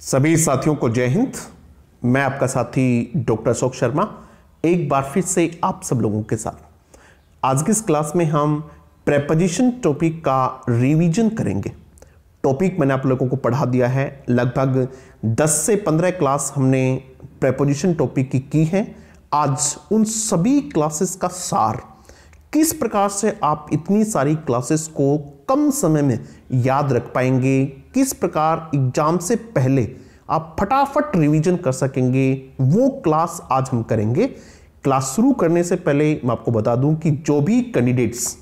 सभी साथियों को जय हिंद। मैं आपका साथी डॉक्टर अशोक शर्मा। एक बार फिर से आप सब लोगों के साथ। आज की इस क्लास में हम प्रेपोजिशन टॉपिक का रिवीजन करेंगे। टॉपिक मैंने आप लोगों को पढ़ा दिया है। लगभग 10 से 15 क्लास हमने प्रेपोजिशन टॉपिक की की है। आज उन सभी क्लासेस का सार किस प्रकार से आप इतनी सारी क्लासेस को कम समय में याद रख पाएँगे? किस प्रकार एग्ज़ाम से पहले आप फटाफट रिवीजन कर सकेंगे? वो क्लास आज हम करेंगे। क्लास शुरू करने से पहले मैं आपको बता दूँ कि जो भी कैंडिडेट्स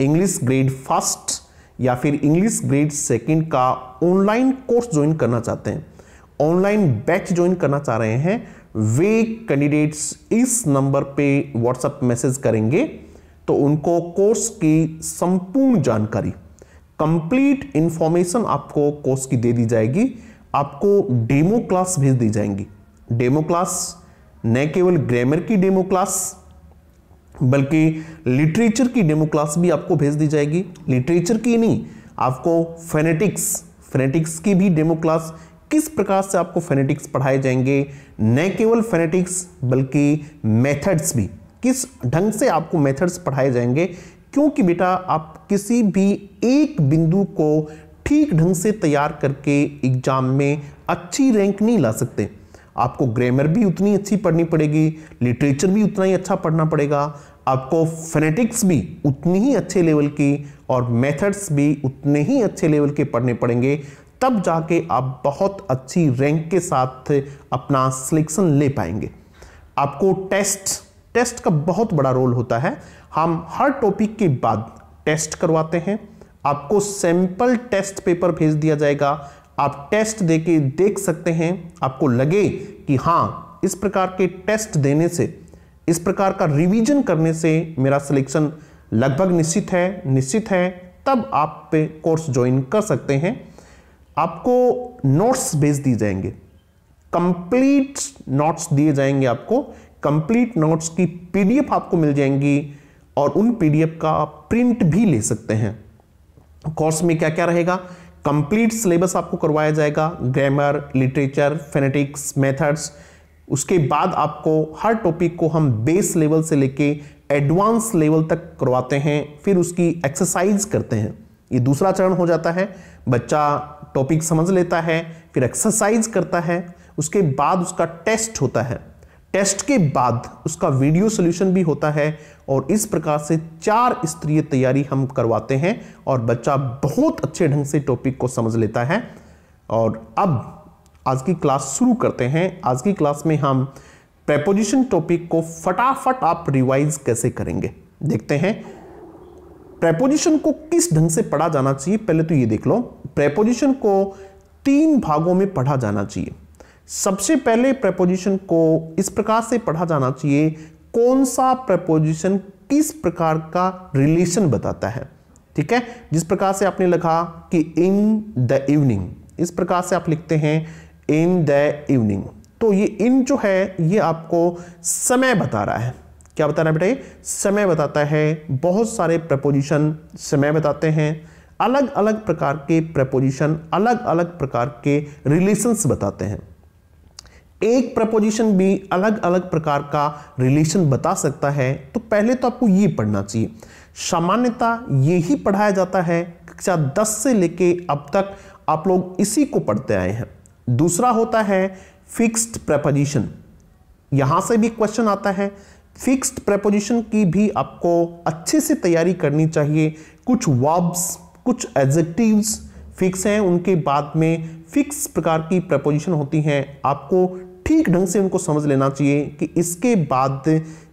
इंग्लिश ग्रेड फ़र्स्ट या फिर इंग्लिश ग्रेड सेकंड का ऑनलाइन कोर्स ज्वाइन करना चाहते हैं ऑनलाइन बैच ज्वाइन करना चाह रहे हैं, वे कैंडिडेट्स इस नंबर पे व्हाट्सएप मैसेज करेंगे। तो उनको कोर्स की संपूर्ण जानकारी, कंप्लीट इंफॉर्मेशन आपको कोर्स की दे दी जाएगी। आपको डेमो क्लास भेज दी जाएँगी। डेमो क्लास न केवल ग्रामर की डेमो क्लास, बल्कि लिटरेचर की डेमो क्लास भी आपको भेज दी जाएगी। लिटरेचर की नहीं, आपको फेनेटिक्स फेनेटिक्स की भी डेमो क्लास। किस प्रकार से आपको फेनेटिक्स पढ़ाए जाएँगे? न केवल फेनेटिक्स बल्कि मेथड्स भी। किस ढंग से आपको मेथड्स पढ़ाए जाएँगे? क्योंकि बेटा आप किसी भी एक बिंदु को ठीक ढंग से तैयार करके एग्ज़ाम में अच्छी रैंक नहीं ला सकते। आपको ग्रामर भी उतनी अच्छी पढ़नी पड़ेगी, लिटरेचर भी उतना ही अच्छा पढ़ना पड़ेगा, आपको फेनेटिक्स भी उतनी ही अच्छे लेवल की और मेथड्स भी उतने ही अच्छे लेवल के पढ़ने पड़ेंगे। तब जाके आप बहुत अच्छी रैंक के साथ अपना सिलेक्शन ले पाएँगे। आपको टेस्ट टेस्ट का बहुत बड़ा रोल होता है। हम हर टॉपिक के बाद टेस्ट करवाते हैं। आपको सैंपल टेस्ट पेपर भेज दिया जाएगा। आप टेस्ट देके देख सकते हैं। आपको लगे कि हाँ इस प्रकार के टेस्ट देने से, इस प्रकार का रिवीजन करने से मेरा सिलेक्शन लगभग निश्चित है निश्चित है। तब आप पे कोर्स ज्वाइन कर सकते हैं। आपको नोट्स भेज दिए जाएँगे। कंप्लीट नोट्स दिए जाएँगे आपको। कंप्लीट नोट्स की पीडीएफ आपको मिल जाएँगी और उन पीडीएफ का प्रिंट भी ले सकते हैं। कोर्स में क्या क्या रहेगा? कंप्लीट सिलेबस आपको करवाया जाएगा ग्रामर लिटरेचर फेनेटिक्स मेथड्स उसके बाद आपको हर टॉपिक को हम बेस लेवल से लेके एडवांस लेवल तक करवाते हैं, फिर उसकी एक्सरसाइज करते हैं। ये दूसरा चरण हो जाता है, बच्चा टॉपिक समझ लेता है, फिर एक्सरसाइज करता है, उसके बाद उसका टेस्ट होता है। टेस्ट के बाद उसका वीडियो सोल्यूशन भी होता है और इस प्रकार से चार स्तरीय तैयारी हम करवाते हैं और बच्चा बहुत अच्छे ढंग से टॉपिक को समझ लेता है। और अब आज की क्लास शुरू करते हैं। आज की क्लास में हम प्रेपोजिशन टॉपिक को फटाफट आप रिवाइज कैसे करेंगे? देखते हैं। प्रेपोजिशन को किस ढंग से पढ़ा जाना चाहिए? पहले तो ये देख लो। प्रेपोजिशन को तीन भागों में पढ़ा जाना चाहिए। सबसे पहले प्रपोजिशन को इस प्रकार से पढ़ा जाना चाहिए, कौन सा प्रपोजिशन किस प्रकार का रिलेशन बताता है। ठीक है? जिस प्रकार से आपने लिखा कि इन द इवनिंग इस प्रकार से आप लिखते हैं इन द इवनिंग तो ये इन जो है, ये आपको समय बता रहा है। क्या बता रहा है बेटे? समय बताता है। बहुत सारे प्रपोजिशन समय बताते हैं। अलग अलग प्रकार के प्रपोजिशन अलग अलग प्रकार के रिलेशंस बताते हैं। एक प्रपोजिशन भी अलग अलग प्रकार का रिलेशन बता सकता है तो पहले तो आपको ये पढ़ना चाहिए। सामान्यता ये ही पढ़ाया जाता है, कक्षा 10 से लेके अब तक आप लोग इसी को पढ़ते आए हैं। दूसरा होता है फिक्स्ड प्रपोजिशन यहाँ से भी क्वेश्चन आता है फिक्स्ड प्रपोजिशन की भी आपको अच्छे से तैयारी करनी चाहिए। कुछ वर्ब्स कुछ एडजेक्टिव्स फिक्स हैं, उनके बाद में फिक्स प्रकार की प्रपोजिशन होती हैं। आपको ठीक ढंग से उनको समझ लेना चाहिए कि इसके बाद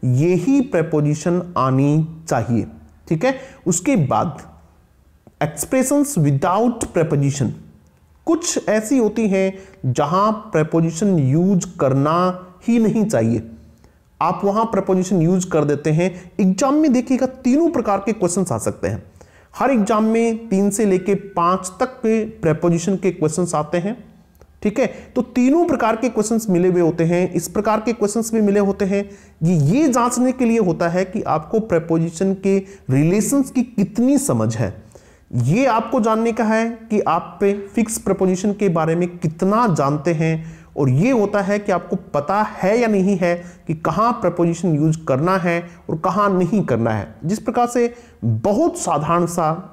यही प्रपोजिशन आनी चाहिए, ठीक है? उसके बाद एक्सप्रेशंस विदाउट प्रपोजिशन कुछ ऐसी होती हैं जहाँ प्रपोजिशन यूज़ करना ही नहीं चाहिए। आप वहाँ प्रपोजिशन यूज़ कर देते हैं। एग्ज़ाम में देखिएगा तीनों प्रकार के क्वेश्चंस आ सकते हैं। हर एग्ज़ाम में तीन से लेके पाँच तक के प्रपोजिशन के क्वेश्चंस आते हैं। ठीक है? तो तीनों प्रकार के क्वेश्चंस मिले हुए होते हैं। इस प्रकार के क्वेश्चंस भी मिले होते हैं। ये ये जांचने के लिए होता है कि आपको प्रपोजिशन के रिलेशंस की कितनी समझ है। ये आपको जानने का है कि आप पे फिक्स प्रपोजिशन के बारे में कितना जानते हैं और ये होता है कि आपको पता है या नहीं है कि कहाँ प्रपोजिशन यूज़ करना है और कहाँ नहीं करना है। जिस प्रकार से बहुत साधारण सा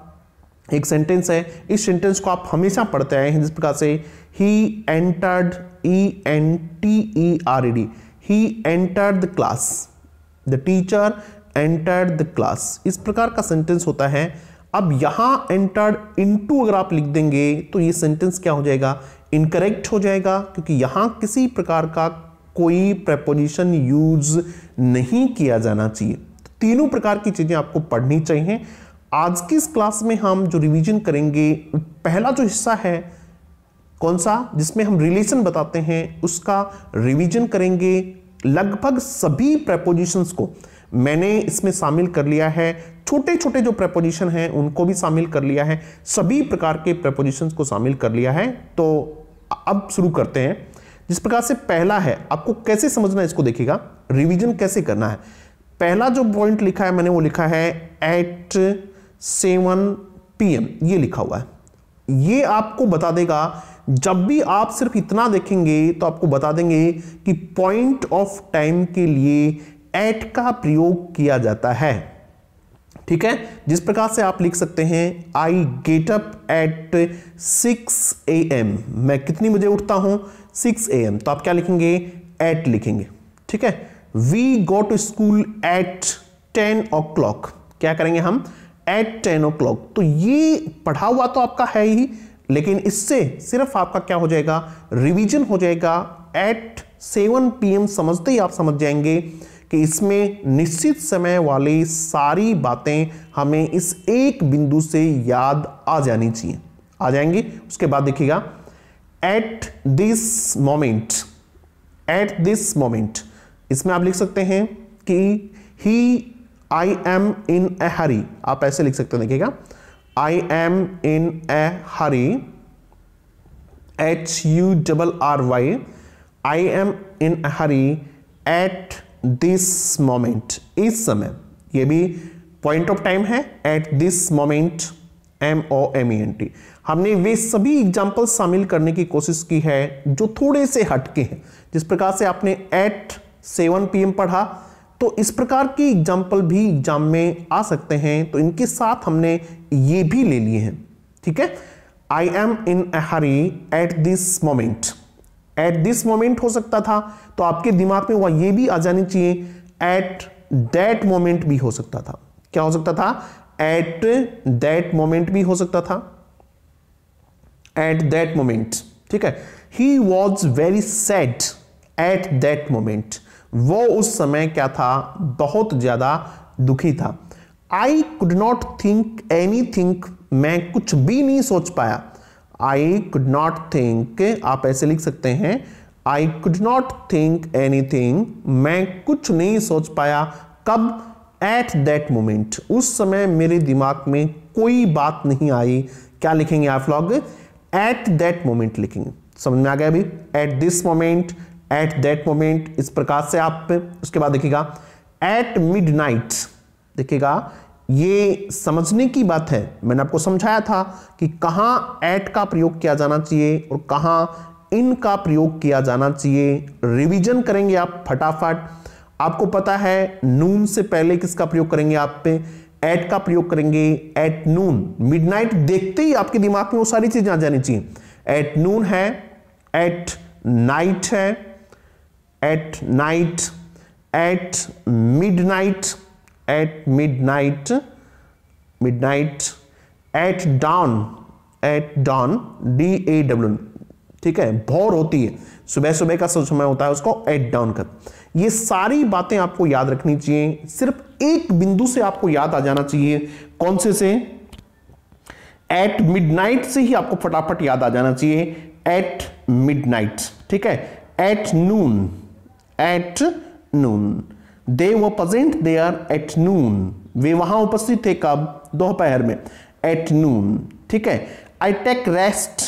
एक सेंटेंस है, इस सेंटेंस को आप हमेशा पढ़ते आए हैं जिस प्रकार से he entered E N T E R E D he entered the class the teacher entered the class इस प्रकार का सेंटेंस होता है। अब यहाँ एंटर्ड इनटू अगर आप लिख देंगे तो ये सेंटेंस क्या हो जाएगा? इनकरेक्ट हो जाएगा, क्योंकि यहाँ किसी प्रकार का कोई प्रपोजिशन यूज़ नहीं किया जाना चाहिए। तो तीनों प्रकार की चीज़ें आपको पढ़नी चाहिए। आज की इस क्लास में हम जो रिवीजन करेंगे, पहला जो हिस्सा है, कौन सा? जिसमें हम रिलेशन बताते हैं, उसका रिवीजन करेंगे लगभग सभी प्रपोजिशंस को। मैंने इसमें शामिल कर लिया है छोटे छोटे जो प्रपोजिशन हैं, उनको भी शामिल कर लिया है, सभी प्रकार के प्रपोजिशंस को शामिल कर लिया है। तो अब शुरू करते हैं। जिस प्रकार से पहला है, आपको कैसे समझना इसको देखिएगा। रिवीजन कैसे करना है? पहला जो पॉइंट लिखा है, मैंने वो लिखा है एट सेवन पीएम, ये लिखा हुआ है। ये आपको बता देगा, जब भी आप सिर्फ़ इतना देखेंगे तो आपको बता देंगे कि पॉइंट ऑफ़ टाइम के लिए एट का प्रयोग किया जाता है। ठीक है? जिस प्रकार से आप लिख सकते हैं I get up at six A M मैं कितनी बजे उठता हूँ? सिक्स ए एम तो आप क्या लिखेंगे? एट लिखेंगे। ठीक है? We go to school at ten o'clock क्या करेंगे हम? एट टेन ओ क्लॉक तो ये पढ़ा हुआ तो आपका है ही, लेकिन इससे सिर्फ़ आपका क्या हो जाएगा? रिवीजन हो जाएगा। एट सेवन पी समझते ही आप समझ जाएँगे कि इसमें निश्चित समय वाली सारी बातें हमें इस एक बिंदु से याद आ जानी चाहिए। आ जाएँगे, उसके बाद देखिएगा। At this moment at this moment इसमें आप लिख सकते हैं कि ही आई एम इन ए हरी आप ऐसे लिख सकते हैं, देखिएगा। I am in a hurry H U double R Y I am in a hurry at this moment इस समय। ये भी पॉइंट ऑफ़ टाइम है। At this moment M O M E N T हमने वे सभी एग्ज़ाम्पल शामिल करने की कोशिश की है, जो थोड़े से हटके हैं। जिस प्रकार से आपने एट सेवन पी एम पढ़ा तो इस प्रकार के एग्ज़ाम्पल भी एग्ज़ाम में आ सकते हैं। तो इनके साथ हमने ये भी ले लिए हैं। ठीक है? I am in a hurry at this moment at this moment हो सकता था। तो आपके दिमाग में वह ये भी आ जानी चाहिए एट दैट मोमेंट भी हो सकता था। क्या हो सकता था? एट दैट मोमेंट भी हो सकता था। एट दैट मोमेंट ठीक है? He was very sad at that moment वो उस समय क्या था? बहुत ज़्यादा दुखी था। I could not think anything मैं कुछ भी नहीं सोच पाया। आई कुड नॉट थिंक आप ऐसे लिख सकते हैं। I could not think anything मैं कुछ नहीं सोच पाया। कब? एट दैट मोमेंट उस समय मेरे दिमाग में कोई बात नहीं आई। क्या लिखेंगे आप लोग? एट दैट मोमेंट लिखेंगे। समझ में आ गया अभी? At this moment at that moment इस प्रकार से आप, उसके बाद देखिएगा एट मिड नाइट देखिएगा, ये समझने की बात है, मैंने आपको समझाया था कि कहाँ एट का प्रयोग किया जाना चाहिए और कहाँ इन का प्रयोग किया जाना चाहिए। रिवीजन करेंगे आप फटाफट। आपको पता है नून से पहले किसका प्रयोग करेंगे आप? पे एट का प्रयोग करेंगे एट नून मिडनाइट देखते ही आपके दिमाग में वो सारी चीज़ें आ जानी चाहिए। एट नून है एट नाइट है at night at midnight at midnight midnight, at dawn at dawn, d a w ठीक है? भौर होती है। सुबह सुबह का समय होता है उसको एट डाउन कर ये सारी बातें आपको याद रखनी चाहिए। सिर्फ़ एक बिंदु से आपको याद आ जाना चाहिए। कौन से से? एट मिडनाइट से ही आपको फटाफट याद आ जाना चाहिए। एट मिडनाइट ठीक है? At noon at noon they वो प्रेजेंट देयर एट नून वे वहाँ उपस्थित थे कब? दोपहर में। एट नून ठीक है? I take rest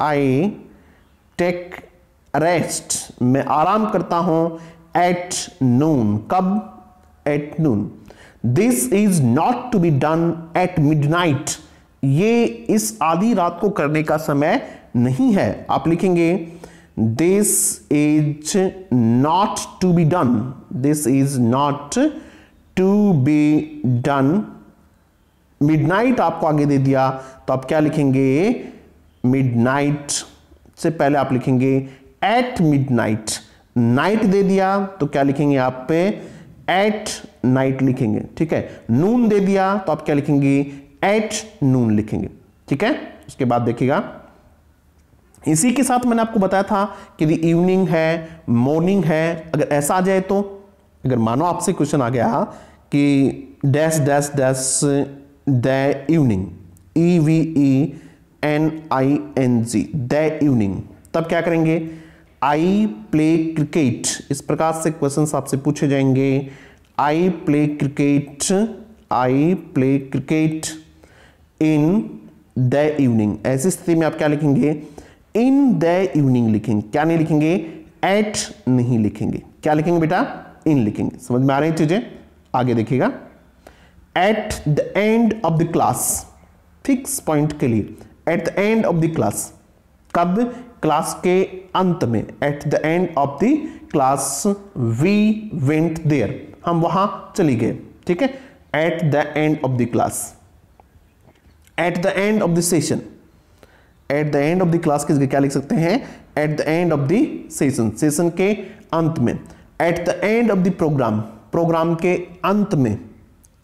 I take rest मैं आराम करता हूँ एट नून कब? At noon this is not to be done at midnight ये इस आधी रात को करने का समय नहीं है। आप लिखेंगे this is not to be done this is not to be done midnight आपको आगे दे दिया तो आप क्या लिखेंगे? मिडनाइट से पहले आप लिखेंगे एट मिडनाइट नाइट दे दिया तो क्या लिखेंगे आप पे? एट नाइट लिखेंगे, ठीक है? नून दे दिया तो आप क्या लिखेंगे? एट नून लिखेंगे, ठीक है? उसके बाद देखिएगा। इसी के साथ मैंने आपको बताया था कि इवनिंग है मॉर्निंग है। अगर ऐसा आ जाए तो अगर मानो आपसे क्वेश्चन आ गया कि dash dash dash the evening E V E N I N G the evening तब क्या करेंगे? आई प्ले क्रिकेट इस प्रकार से क्वेश्चन आपसे पूछे जाएँगे। I play cricket I play cricket in the evening ऐसी स्थिति में आप क्या लिखेंगे? इन द इवनिंग लिखेंगे। क्या नहीं लिखेंगे? एट नहीं लिखेंगे। क्या लिखेंगे बेटा? इन लिखेंगे। समझ में आ रही चीज़ें? आगे देखिएगा। At the end of the class fix point के लिए। At the end of the class कब? क्लास के अंत में। At the end of the class we went there हम वहाँ चली गए। ठीक है? At the end of the class at the end of the session at the end of the class की जगह क्या लिख सकते हैं? At the end of the session session के अंत में. At the end of the programme programme के अंत में.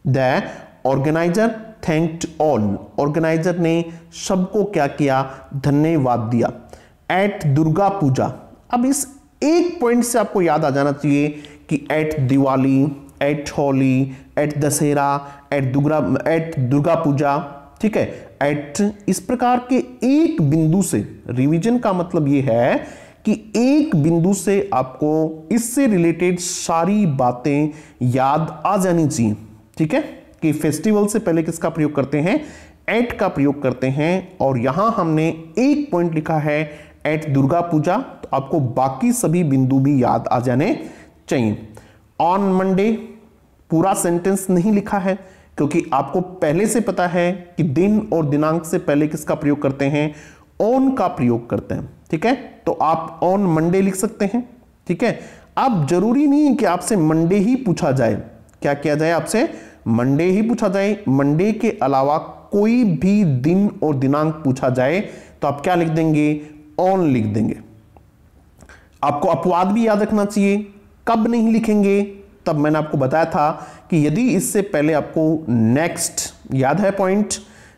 The organiser thanked all organiser ने सबको क्या किया? धन्यवाद दिया. एट दुर्गा पूजा. अब इस एक पॉइंट से आपको याद आ जाना चाहिए कि at Diwali at Holi at Dussehra at Durga at Durga Puja ठीक है? एट इस प्रकार के एक बिंदु से रिवीजन का मतलब यह है कि एक बिंदु से आपको इससे रिलेटेड सारी बातें याद आ जानी चाहिए। ठीक है? कि फेस्टिवल से पहले किसका प्रयोग करते हैं? एट का प्रयोग करते हैं। और यहाँ हमने एक पॉइंट लिखा है एट दुर्गा पूजा। तो आपको बाकी सभी बिंदु भी याद आ जाने चाहिए। ऑन मंडे पूरा सेंटेंस नहीं लिखा है। क्योंकि आपको पहले से पता है कि दिन और दिनांक से पहले किसका प्रयोग करते हैं? ऑन का प्रयोग करते हैं, ठीक है? तो आप ऑन मंडे लिख सकते हैं, ठीक है? अब ज़रूरी नहीं है कि आपसे मंडे ही पूछा जाए। क्या किया जाए आपसे? मंडे ही पूछा जाए। मंडे के अलावा कोई भी दिन और दिनांक पूछा जाए तो आप क्या लिख देंगे? ऑन लिख देंगे। आपको अपवाद भी याद रखना चाहिए। कब नहीं लिखेंगे? तब मैंने आपको बताया था कि यदि इससे पहले आपको नेक्स्ट याद है पॉइंट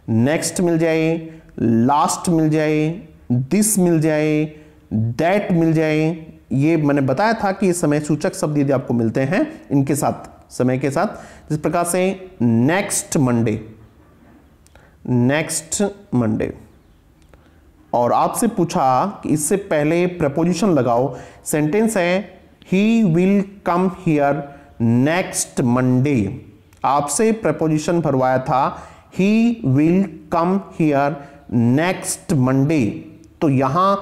नेक्स्ट मिल जाए लास्ट मिल जाए दिस मिल जाए दैट मिल जाए, ये मैंने बताया था कि समय सूचक शब्द यदि आपको मिलते हैं, इनके साथ, समय के साथ, जिस प्रकार से नेक्स्ट मंडे नेक्स्ट मंडे और आपसे पूछा कि इससे पहले प्रपोजिशन लगाओ सेंटेंस है he will come here next Monday आपसे प्रपोजिशन भरवाया था he will come here next Monday तो यहाँ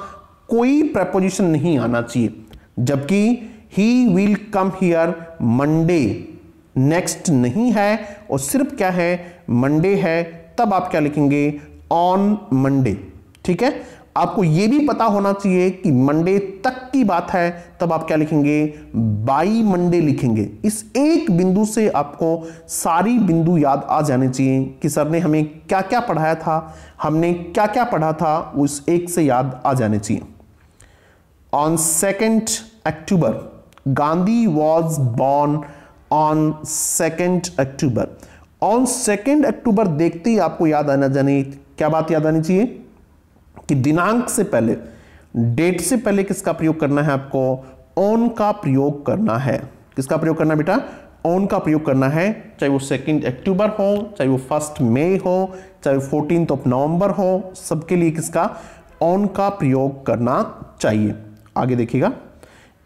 कोई प्रपोजिशन नहीं आना चाहिए, जबकि he will come here Monday next नहीं है और सिर्फ़ क्या है मंडे है, तब आप क्या लिखेंगे? ऑन मंडे ठीक है? आपको यह भी पता होना चाहिए कि मंडे तक की बात है, तब आप क्या लिखेंगे? बाई मंडे लिखेंगे। इस एक बिंदु से आपको सारी बिंदु याद आ जाने चाहिए कि सर ने हमें क्या क्या पढ़ाया था, हमने क्या क्या पढ़ा था उस एक से याद आ जाने चाहिए। On second October Gandhi was born on second October on second October देखते ही आपको याद आना जाने, क्या बात याद आनी चाहिए? कि दिनांक से पहले, डेट से पहले किसका प्रयोग करना है आपको? ऑन का प्रयोग करना है। किसका प्रयोग करना बेटा? ऑन का प्रयोग करना है। चाहे वो सेकेंड अक्टूबर हो, चाहे वो फ़र्स्ट मई हो, चाहे फोर्टीन ऑफ़ नवंबर हो, सबके लिए किसका? ऑन का प्रयोग करना चाहिए। आगे देखिएगा।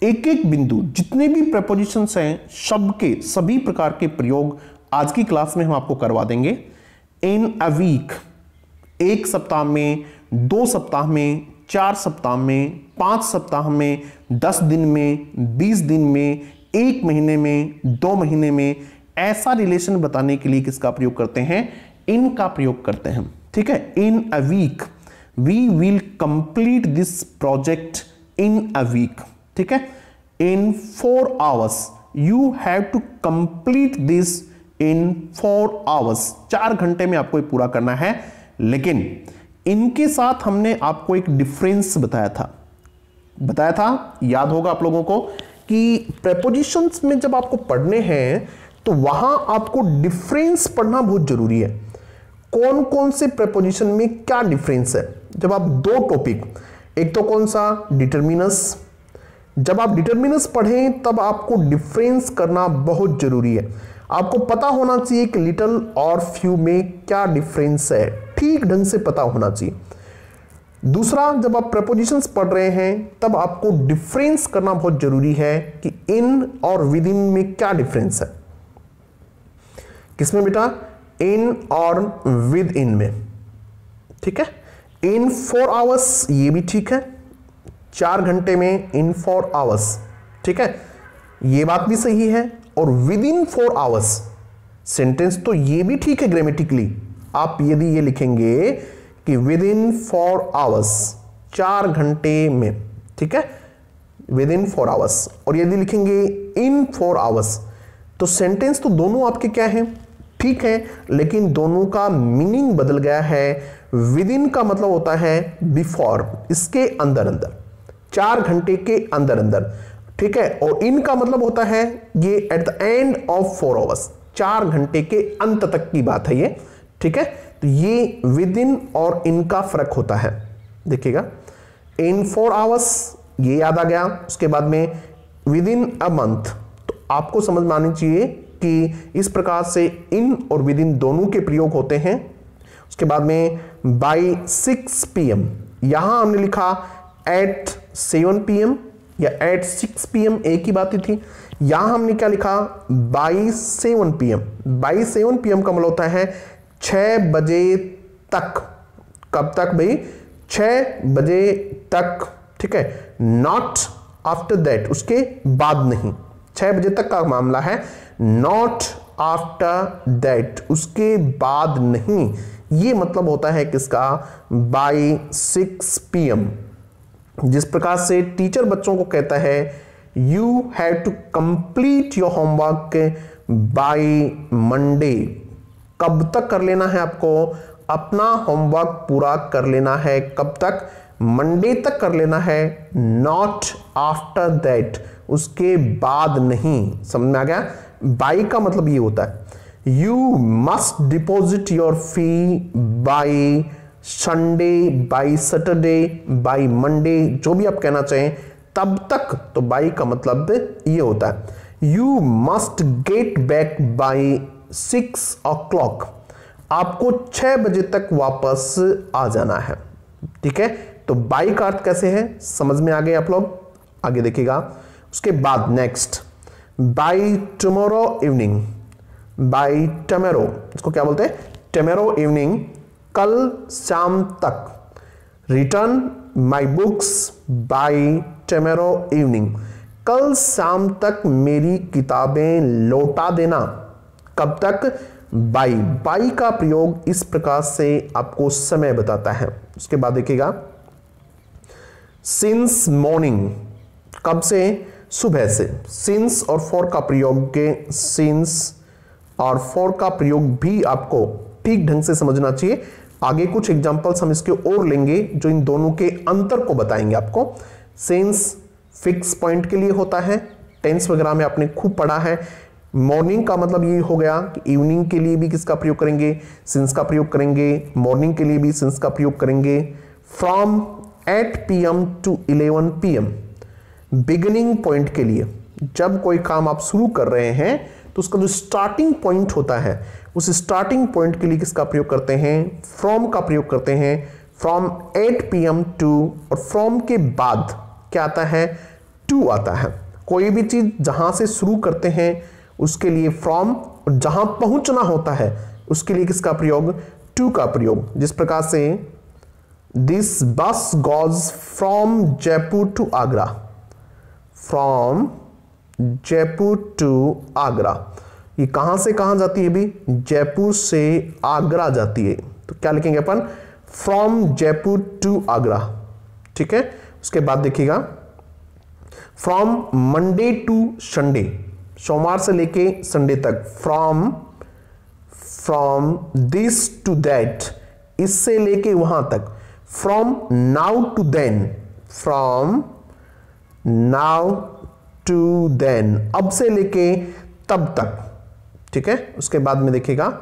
एक एक बिंदु, जितने भी प्रपोजिशन हैं शब्द के सभी प्रकार के प्रयोग आज की क्लास में हम आपको करवा देंगे। इन अ वीक एक सप्ताह में दो सप्ताह में, चार सप्ताह में, पाँच सप्ताह में, दस दिन में, बीस दिन में, एक महीने में, दो महीने में, ऐसा रिलेशन बताने के लिए किसका प्रयोग करते हैं? इनका प्रयोग करते हैं ठीक है? In a week we will complete this project in a week ठीक है? In four hours you have to complete this in four hours चार घंटे में आपको पूरा करना है, लेकिन इनके साथ हमने आपको एक डिफरेंस बताया था। बताया था, याद होगा आप लोगों को, कि प्रेपोजिशंस में जब आपको पढ़ने हैं तो वहाँ आपको डिफरेंस पढ़ना बहुत ज़रूरी है। कौन कौन से प्रेपोजिशन में क्या डिफरेंस है? जब आप दो टॉपिक एक तो कौन सा? डिटर्मिनस जब आप डिटर्मिनस पढ़ें, तब आपको डिफरेंस करना बहुत ज़रूरी है। आपको पता होना चाहिए कि लिटल और फ्यू में क्या डिफरेंस है। ठीक ढंग से पता होना चाहिए। दूसरा, जब आप प्रपोजिशंस पढ़ रहे हैं, तब आपको डिफरेंस करना बहुत ज़रूरी है कि इन और विद इन में क्या डिफरेंस है। किसमें बेटा? इन और विद इन में। ठीक है? इन फोर आवर्स ये भी ठीक है। चार घंटे में इन फोर आवर्स ठीक है? ये बात भी सही है। और within four hours sentence तो ये भी ठीक है ग्रामेटिकली आप यदि ये लिखेंगे कि विद इन फोर आवर्स चार घंटे में, ठीक है? विद इन फोर आवर्स और यदि लिखेंगे इन फोर आवर्स तो सेंटेंस तो दोनों आपके क्या हैं? ठीक है, लेकिन दोनों का मीनिंग बदल गया है। विद इन का मतलब होता है बिफोर इसके अंदर अंदर। चार घंटे के अंदर अंदर, ठीक है? और इन का मतलब होता है ये at the end of four hours चार घंटे के अंत तक की बात है ये। ठीक है? तो ये विद इन और इनका फ़र्क होता है। देखिएगा। इन फोर आवर्स ये याद आ गया। उसके बाद में विद इन अ मंथ तो आपको समझ में आनी चाहिए कि इस प्रकार से इन और विद इन दोनों के प्रयोग होते हैं। उसके बाद में बाई सिक्स पी एम यहाँ हमने लिखा एट सेवन पी एम या एट सिक्स पी एम एक ही बात ही थी। यहाँ हमने क्या लिखा? By seven P M by seven P M का मतलब होता है छ बजे तक। कब तक भाई? छ बजे तक, ठीक है? नॉट आफ्टर दैट उसके बाद नहीं। छह बजे तक का मामला है। नॉट आफ्टर दैट उसके बाद नहीं। ये मतलब होता है किसका? बाई सिक्स पी एम जिस प्रकार से टीचर बच्चों को कहता है you have to complete your homework by Monday कब तक कर लेना है आपको? अपना होमवर्क पूरा कर लेना है। कब तक? मंडे तक कर लेना है। नॉट आफ्टर दैट उसके बाद नहीं। समझ में आ गया? बाई का मतलब ये होता है। You must deposit your fee by Sunday by Saturday by Monday जो भी आप कहना चाहें, तब तक। तो बाई का मतलब ये होता है। You must get back by six o'clock आपको छह बजे तक वापस आ जाना है। ठीक है? तो बाई का अर्थ कैसे है? समझ में आ गए आप लोग? आगे देखिएगा। उसके बाद next by tomorrow evening. By tomorrow. इसको क्या बोलते हैं? Tomorrow evening. कल शाम तक। Return my books by tomorrow evening. कल शाम तक मेरी किताबें लौटा देना। कब तक? बाई। बाई का प्रयोग इस प्रकार से आपको समय बताता है। उसके बाद देखिएगा। सिंस मॉर्निंग कब से? सुबह से। सिंस और फॉर का प्रयोग के सिंस और फॉर का प्रयोग भी आपको ठीक ढंग से समझना चाहिए। आगे कुछ एग्जांपल्स हम इसके और लेंगे, जो इन दोनों के अंतर को बताएँगे आपको। सिंस फिक्स पॉइंट के लिए होता है। टेंस वगैरह में आपने खूब पढ़ा है। मॉर्निंग का मतलब ये हो गया कि इवनिंग के लिए भी किसका प्रयोग करेंगे? सिंस का प्रयोग करेंगे। मॉर्निंग के लिए भी सिंस का प्रयोग करेंगे। From eight P M to eleven P M beginning point के लिए। जब कोई काम आप शुरू कर रहे हैं तो उसका जो स्टार्टिंग पॉइंट होता है, उस स्टार्टिंग पॉइंट के लिए किसका प्रयोग करते हैं? फ्रॉम का प्रयोग करते हैं। फ्रॉम 8 पी एम टू और फ्रॉम के बाद क्या आता है? टू आता है। कोई भी चीज़ जहाँ से शुरू करते हैं उसके लिए फ्रॉम और जहाँ पहुँचना होता है, उसके लिए किसका प्रयोग? टू का प्रयोग। जिस प्रकार से this bus goes from Jaipur to Agra from Jaipur to Agra ये कहाँ से कहाँ जाती है भी जयपुर से आगरा जाती है। तो क्या लिखेंगे अपन? फ्रॉम जयपुर टू आगरा ठीक है? उसके बाद देखिएगा। फ्रॉम मंडे टू संडे सोमवार से लेके संडे तक from from this to that इससे लेके वहाँ तक from now to then from now to then अब से लेके तब तक, ठीक है? उसके बाद में देखिएगा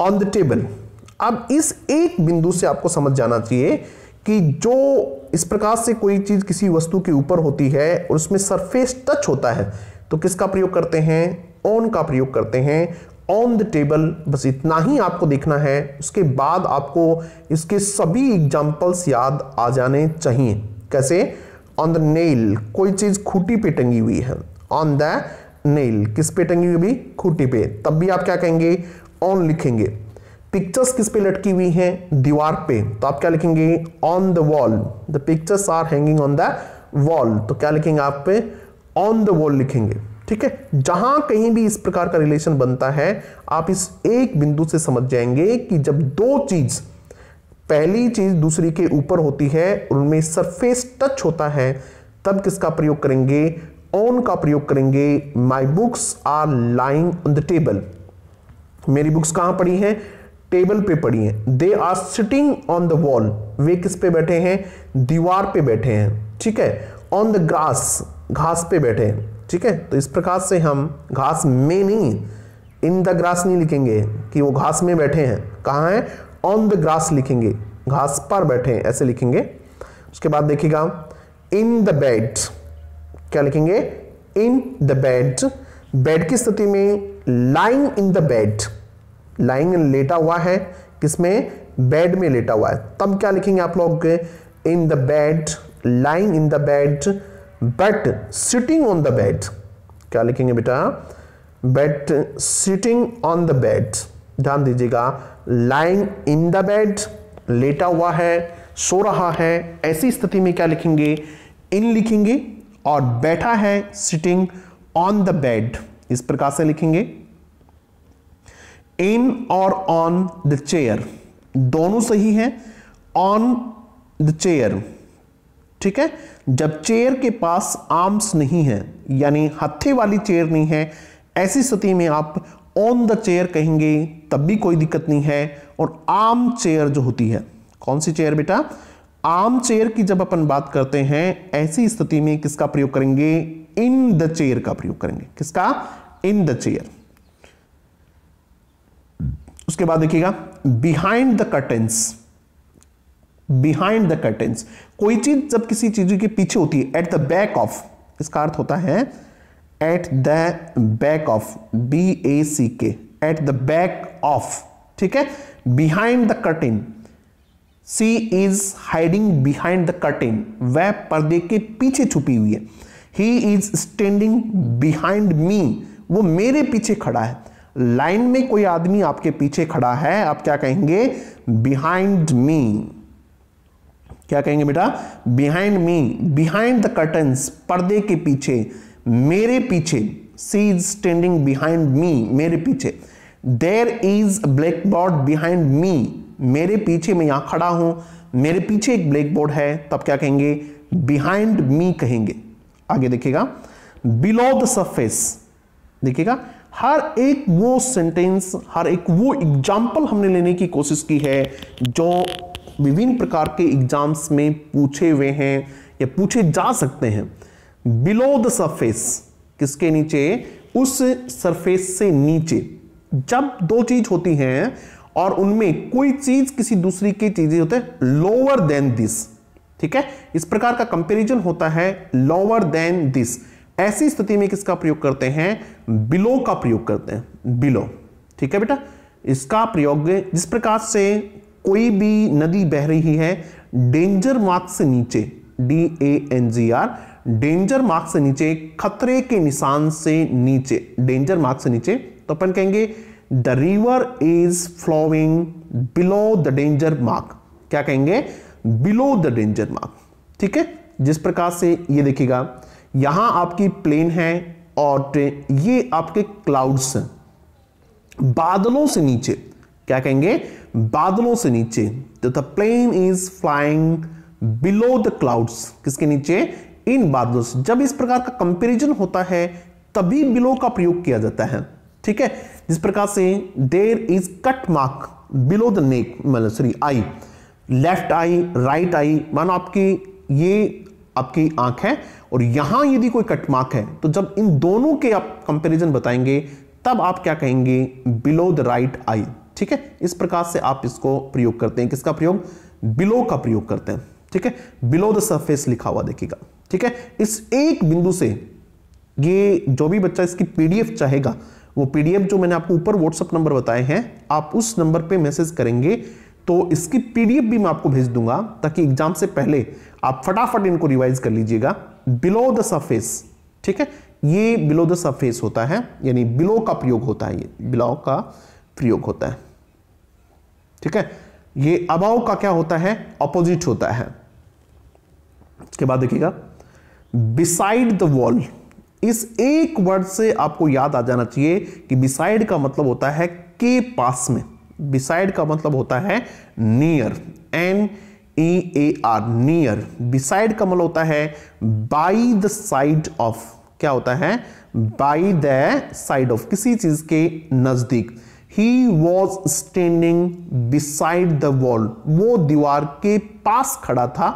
ऑन द टेबल अब इस एक बिंदु से आपको समझ जाना चाहिए कि जो इस प्रकार से कोई चीज़ किसी वस्तु के ऊपर होती है और उसमें सरफेस टच होता है तो किसका प्रयोग करते हैं? ऑन का प्रयोग करते हैं। ऑन द टेबल बस इतना ही आपको देखना है। उसके बाद आपको इसके सभी एग्जाम्पल्स याद आ जाने चाहिए। कैसे? ऑन द नेल कोई चीज़ खूटी पे टंगी हुई है। ऑन द नेल किस पे टंगी हुई भी खूटी पे। तब भी आप क्या कहेंगे? ऑन लिखेंगे। पिक्चर्स किस पे लटकी हुई हैं? दीवार पे। तो आप क्या लिखेंगे? On the wall the pictures are hanging on the wall तो क्या लिखेंगे आप पे? ऑन द वॉल लिखेंगे, ठीक है? जहाँ कहीं भी इस प्रकार का रिलेशन बनता है, आप इस एक बिंदु से समझ जाएँगे कि जब दो चीज़, पहली चीज़ दूसरी के ऊपर होती है उनमें सरफेस टच होता है, तब किसका प्रयोग करेंगे? ऑन का प्रयोग करेंगे। My books are lying on the table मेरी बुक्स कहाँ पड़ी हैं? टेबल पे पड़ी हैं। They are sitting on the wall वे किस पे बैठे हैं? दीवार पे बैठे हैं, ठीक है? ऑन द ग्रास घास पे बैठे ठीक है? तो इस प्रकार से हम घास में नहीं इन द ग्रास नहीं लिखेंगे कि वो घास में बैठे हैं। कहाँ है? ऑन द ग्रास लिखेंगे। घास पर बैठे हैं, ऐसे लिखेंगे। उसके बाद देखिएगा इन द बेड क्या लिखेंगे? इन द बेड बेड की स्थिति में lying in the bed lying लेटा हुआ है, किसमें? बेड में लेटा हुआ है। तब क्या लिखेंगे आप लोग? In the bed lying in the bed but sitting on the bed क्या लिखेंगे बेटा? But sitting on the bed ध्यान दीजिएगा लाइंग इन द बेड लेटा हुआ है, सो रहा है, ऐसी स्थिति में क्या लिखेंगे? इन लिखेंगे और बैठा है सिटिंग ऑन द बेड इस प्रकार से लिखेंगे। इन और ऑन द चेयर दोनों सही है ऑन द चेयर ठीक है? जब चेयर के पास आर्म्स नहीं है, यानी हत्थे वाली चेयर नहीं है, ऐसी स्थिति में आप ऑन द चेयर कहेंगे, तब भी कोई दिक्कत नहीं है। और आर्म चेयर जो होती है, कौन सी चेयर बेटा? आर्म चेयर की जब अपन बात करते हैं, ऐसी स्थिति में किसका प्रयोग करेंगे? इन द चेयर का प्रयोग करेंगे। किसका? इन द चेयर उसके बाद देखिएगा behind the curtains behind the curtains कोई चीज़ जब किसी चीज़ के पीछे होती है एट द बैक ऑफ़ इसका अर्थ होता है at the back of B A C के एट द बैक ऑफ़ ठीक है? Behind the curtain she is hiding behind the curtain वह पर्दे के पीछे छुपी हुई है। He is standing behind me वो मेरे पीछे खड़ा है। लाइन में कोई आदमी आपके पीछे खड़ा है, आप क्या कहेंगे? बिहाइंड मी क्या कहेंगे बेटा? Behind me behind the curtains पर्दे के पीछे, मेरे पीछे she is standing behind me मेरे पीछे। There is black board behind me मेरे पीछे मैं यहाँ खड़ा हूँ, मेरे पीछे एक ब्लैक बोर्ड है, तब क्या कहेंगे? बिहाइंड मी कहेंगे। आगे देखिएगा। बिलो द सरफेस देखिएगा। हर एक वो सेंटेंस हर एक वो एग्ज़ाम्पल हमने लेने की कोशिश की है, जो विभिन्न प्रकार के एग्ज़ाम्स में पूछे हुए हैं या पूछे जा सकते हैं। बिलो द सरफेस किसके नीचे? उस सरफेस से नीचे। जब दो चीज़ होती हैं और उनमें कोई चीज़ किसी दूसरी की चीज़ें होते हैं लोअर देन दिस ठीक है? इस प्रकार का कंपैरिजन होता है लोअर देन दिस ऐसी स्थिति में किसका प्रयोग करते हैं? बिलो का प्रयोग करते हैं। बिलो ठीक है बेटा? इसका प्रयोग जिस प्रकार से कोई भी नदी बह रही है डेंजर मार्क से नीचे D A N G R danger mark से नीचे, खतरे के निशान से नीचे डेंजर मार्क से नीचे तो अपन कहेंगे the river is flowing below the danger mark क्या कहेंगे? बिलो द डेंजर मार्क ठीक है? जिस प्रकार से ये देखिएगा, यहाँ आपकी प्लेन है और ये आपके क्लाउड्स हैं। बादलों से नीचे क्या कहेंगे? बादलों से नीचे। The plane is flying below the clouds किसके नीचे? इन बादलों से। जब इस प्रकार का कंपैरिजन होता है, तभी बिलो का प्रयोग किया जाता है। ठीक है? जिस प्रकार से there is cut mark below the neck मतलब sorry eye. Left eye, right eye, मानो आपकी ये आपकी आँख है और यहाँ यदि कोई कट मार्क है तो जब इन दोनों के आप कंपैरिजन बताएँगे, तब आप क्या कहेंगे? बिलो द राइट आई ठीक है? इस प्रकार से आप इसको प्रयोग करते हैं। किसका प्रयोग? बिलो का प्रयोग करते हैं। ठीक है? बिलो द सरफेस लिखा हुआ देखिएगा। ठीक है? इस एक बिंदु से ये जो भी बच्चा इसकी पीडीएफ चाहेगा, वो पीडीएफ जो मैंने आपको ऊपर व्हाट्सअप नंबर बताए हैं, आप उस नंबर पे मैसेज करेंगे तो इसकी पीडीएफ भी मैं आपको भेज दूँगा, ताकि एग्ज़ाम से पहले आप फटाफट इनको रिवाइज कर लीजिएगा। Below the surface. ठीक है? ये बिलो द सरफेस होता है, यानी बिलो का प्रयोग होता है, ये बिलो का प्रयोग होता है। ठीक है? ये अबाव का क्या होता है? ऑपोजिट होता है। उसके बाद देखिएगा। बिसाइड द वॉल इस एक वर्ड से आपको याद आ जाना चाहिए कि बिसाइड का मतलब होता है के पास में। बिसाइड का मतलब होता है near N E A R near beside का मतलब होता है बाई द साइड ऑफ़ क्या होता है? बाई द साइड ऑफ़ किसी चीज़ के नज़दीक। He was standing beside the wall वो दीवार के पास खड़ा था,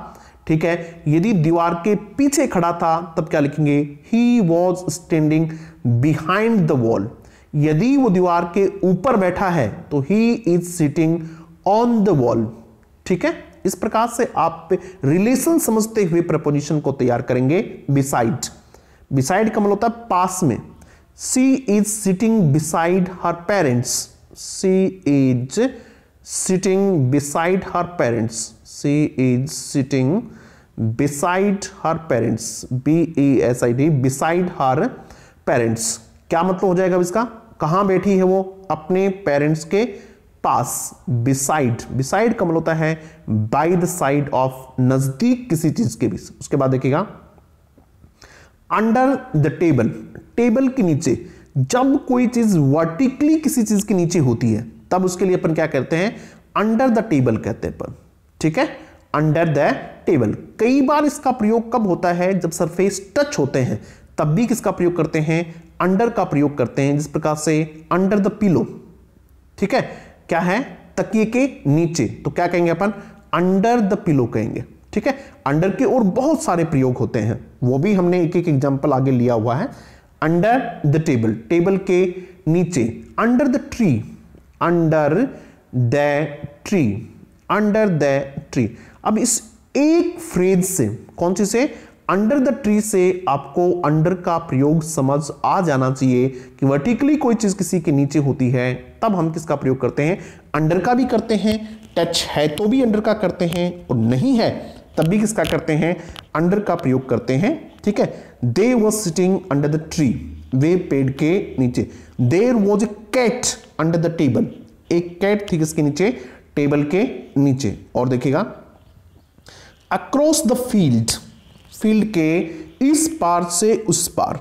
ठीक है? यदि दीवार के पीछे खड़ा था, तब क्या लिखेंगे? He was standing behind the wall यदि वो दीवार के ऊपर बैठा है तो he is sitting on the wall ठीक है? इस प्रकार से आप रिलेशन समझते हुए प्रपोजिशन को तैयार करेंगे बिसाइड बिसाइड का मतलब होता है पास में. She is sitting beside her parents she is sitting beside her parents she is sitting beside her parents B E S I D beside her parents क्या मतलब हो जाएगा इसका? कहाँ बैठी है वो? अपने पेरेंट्स के पास बिसाइड बिसाइड का मतलब होता है बाई द साइड ऑफ़ नज़दीक किसी चीज़ के बीच उसके बाद देखिएगा। अंडर द टेबल टेबल के नीचे, जब कोई चीज़ वर्टिकली किसी चीज़ के नीचे होती है, तब उसके लिए अपन क्या कहते हैं? अंडर द टेबल कहते हैं अपन। ठीक है? अंडर द टेबल कई बार इसका प्रयोग कब होता है? जब सरफेस टच होते हैं, तब भी किसका प्रयोग करते हैं? अंडर का प्रयोग करते हैं, जिस प्रकार से अंडर द पिलो ठीक है? क्या है? तकिए के नीचे। तो क्या कहेंगे अपन? अंडर द पिलो कहेंगे। ठीक है? अंडर के और बहुत सारे प्रयोग होते हैं। वो भी हमने एक एक एग्जांपल आगे लिया हुआ है। अंडर द टेबल टेबल के नीचे. Under the tree under the tree under the tree अब इस एक फ्रेज से, कौन सी से? अंडर द ट्री से आपको अंडर का प्रयोग समझ आ जाना चाहिए कि वर्टिकली कोई चीज़ किसी के नीचे होती है, तब हम किसका प्रयोग करते हैं? अंडर का भी करते हैं टच है तो भी अंडर का करते हैं, और नहीं है, तब भी किसका करते हैं? अंडर का प्रयोग करते हैं, ठीक है? They was sitting under the tree वे पेड़ के नीचे. There was a cat under the table एक कैट थी किसके नीचे? टेबल के नीचे. और देखिएगा. अक्रॉस द फ़ील्ड फ़ील्ड के इस पार से उस पार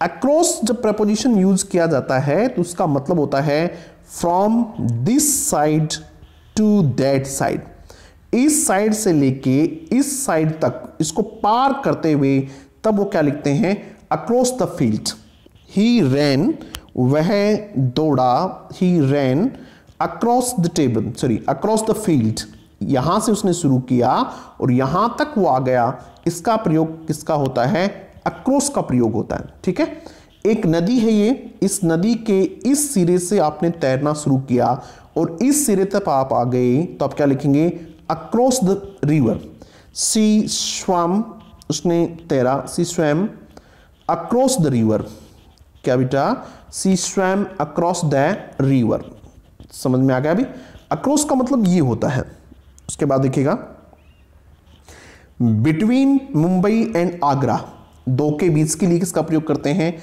अक्रॉस जब प्रपोजिशन यूज़ किया जाता है तो उसका मतलब होता है from this side to that side इस साइड से लेके इस साइड तक, इसको पार करते हुए तब वो क्या लिखते हैं? Across the field he ran वह दौड़ा he ran across the table sorry across the field यहाँ से उसने शुरू किया और यहाँ तक वो आ गया। इसका प्रयोग किसका होता है? अक्रॉस का प्रयोग होता है, ठीक है? एक नदी है ये। इस नदी के इस सिरे से आपने तैरना शुरू किया और इस सिरे तक आप आ गए। तो आप क्या लिखेंगे? Across the river she swam उसने तैरा सी स्वयं अक्रॉस द रिवर क्या बेटा? सी स्वयं अक्रॉस द रिवर समझ में आ गया अभी? अक्रॉस का मतलब ये होता है। उसके बाद देखिएगा। बिटवीन मुंबई एंड आगरा, दो के बीच के लिए किसका प्रयोग करते हैं?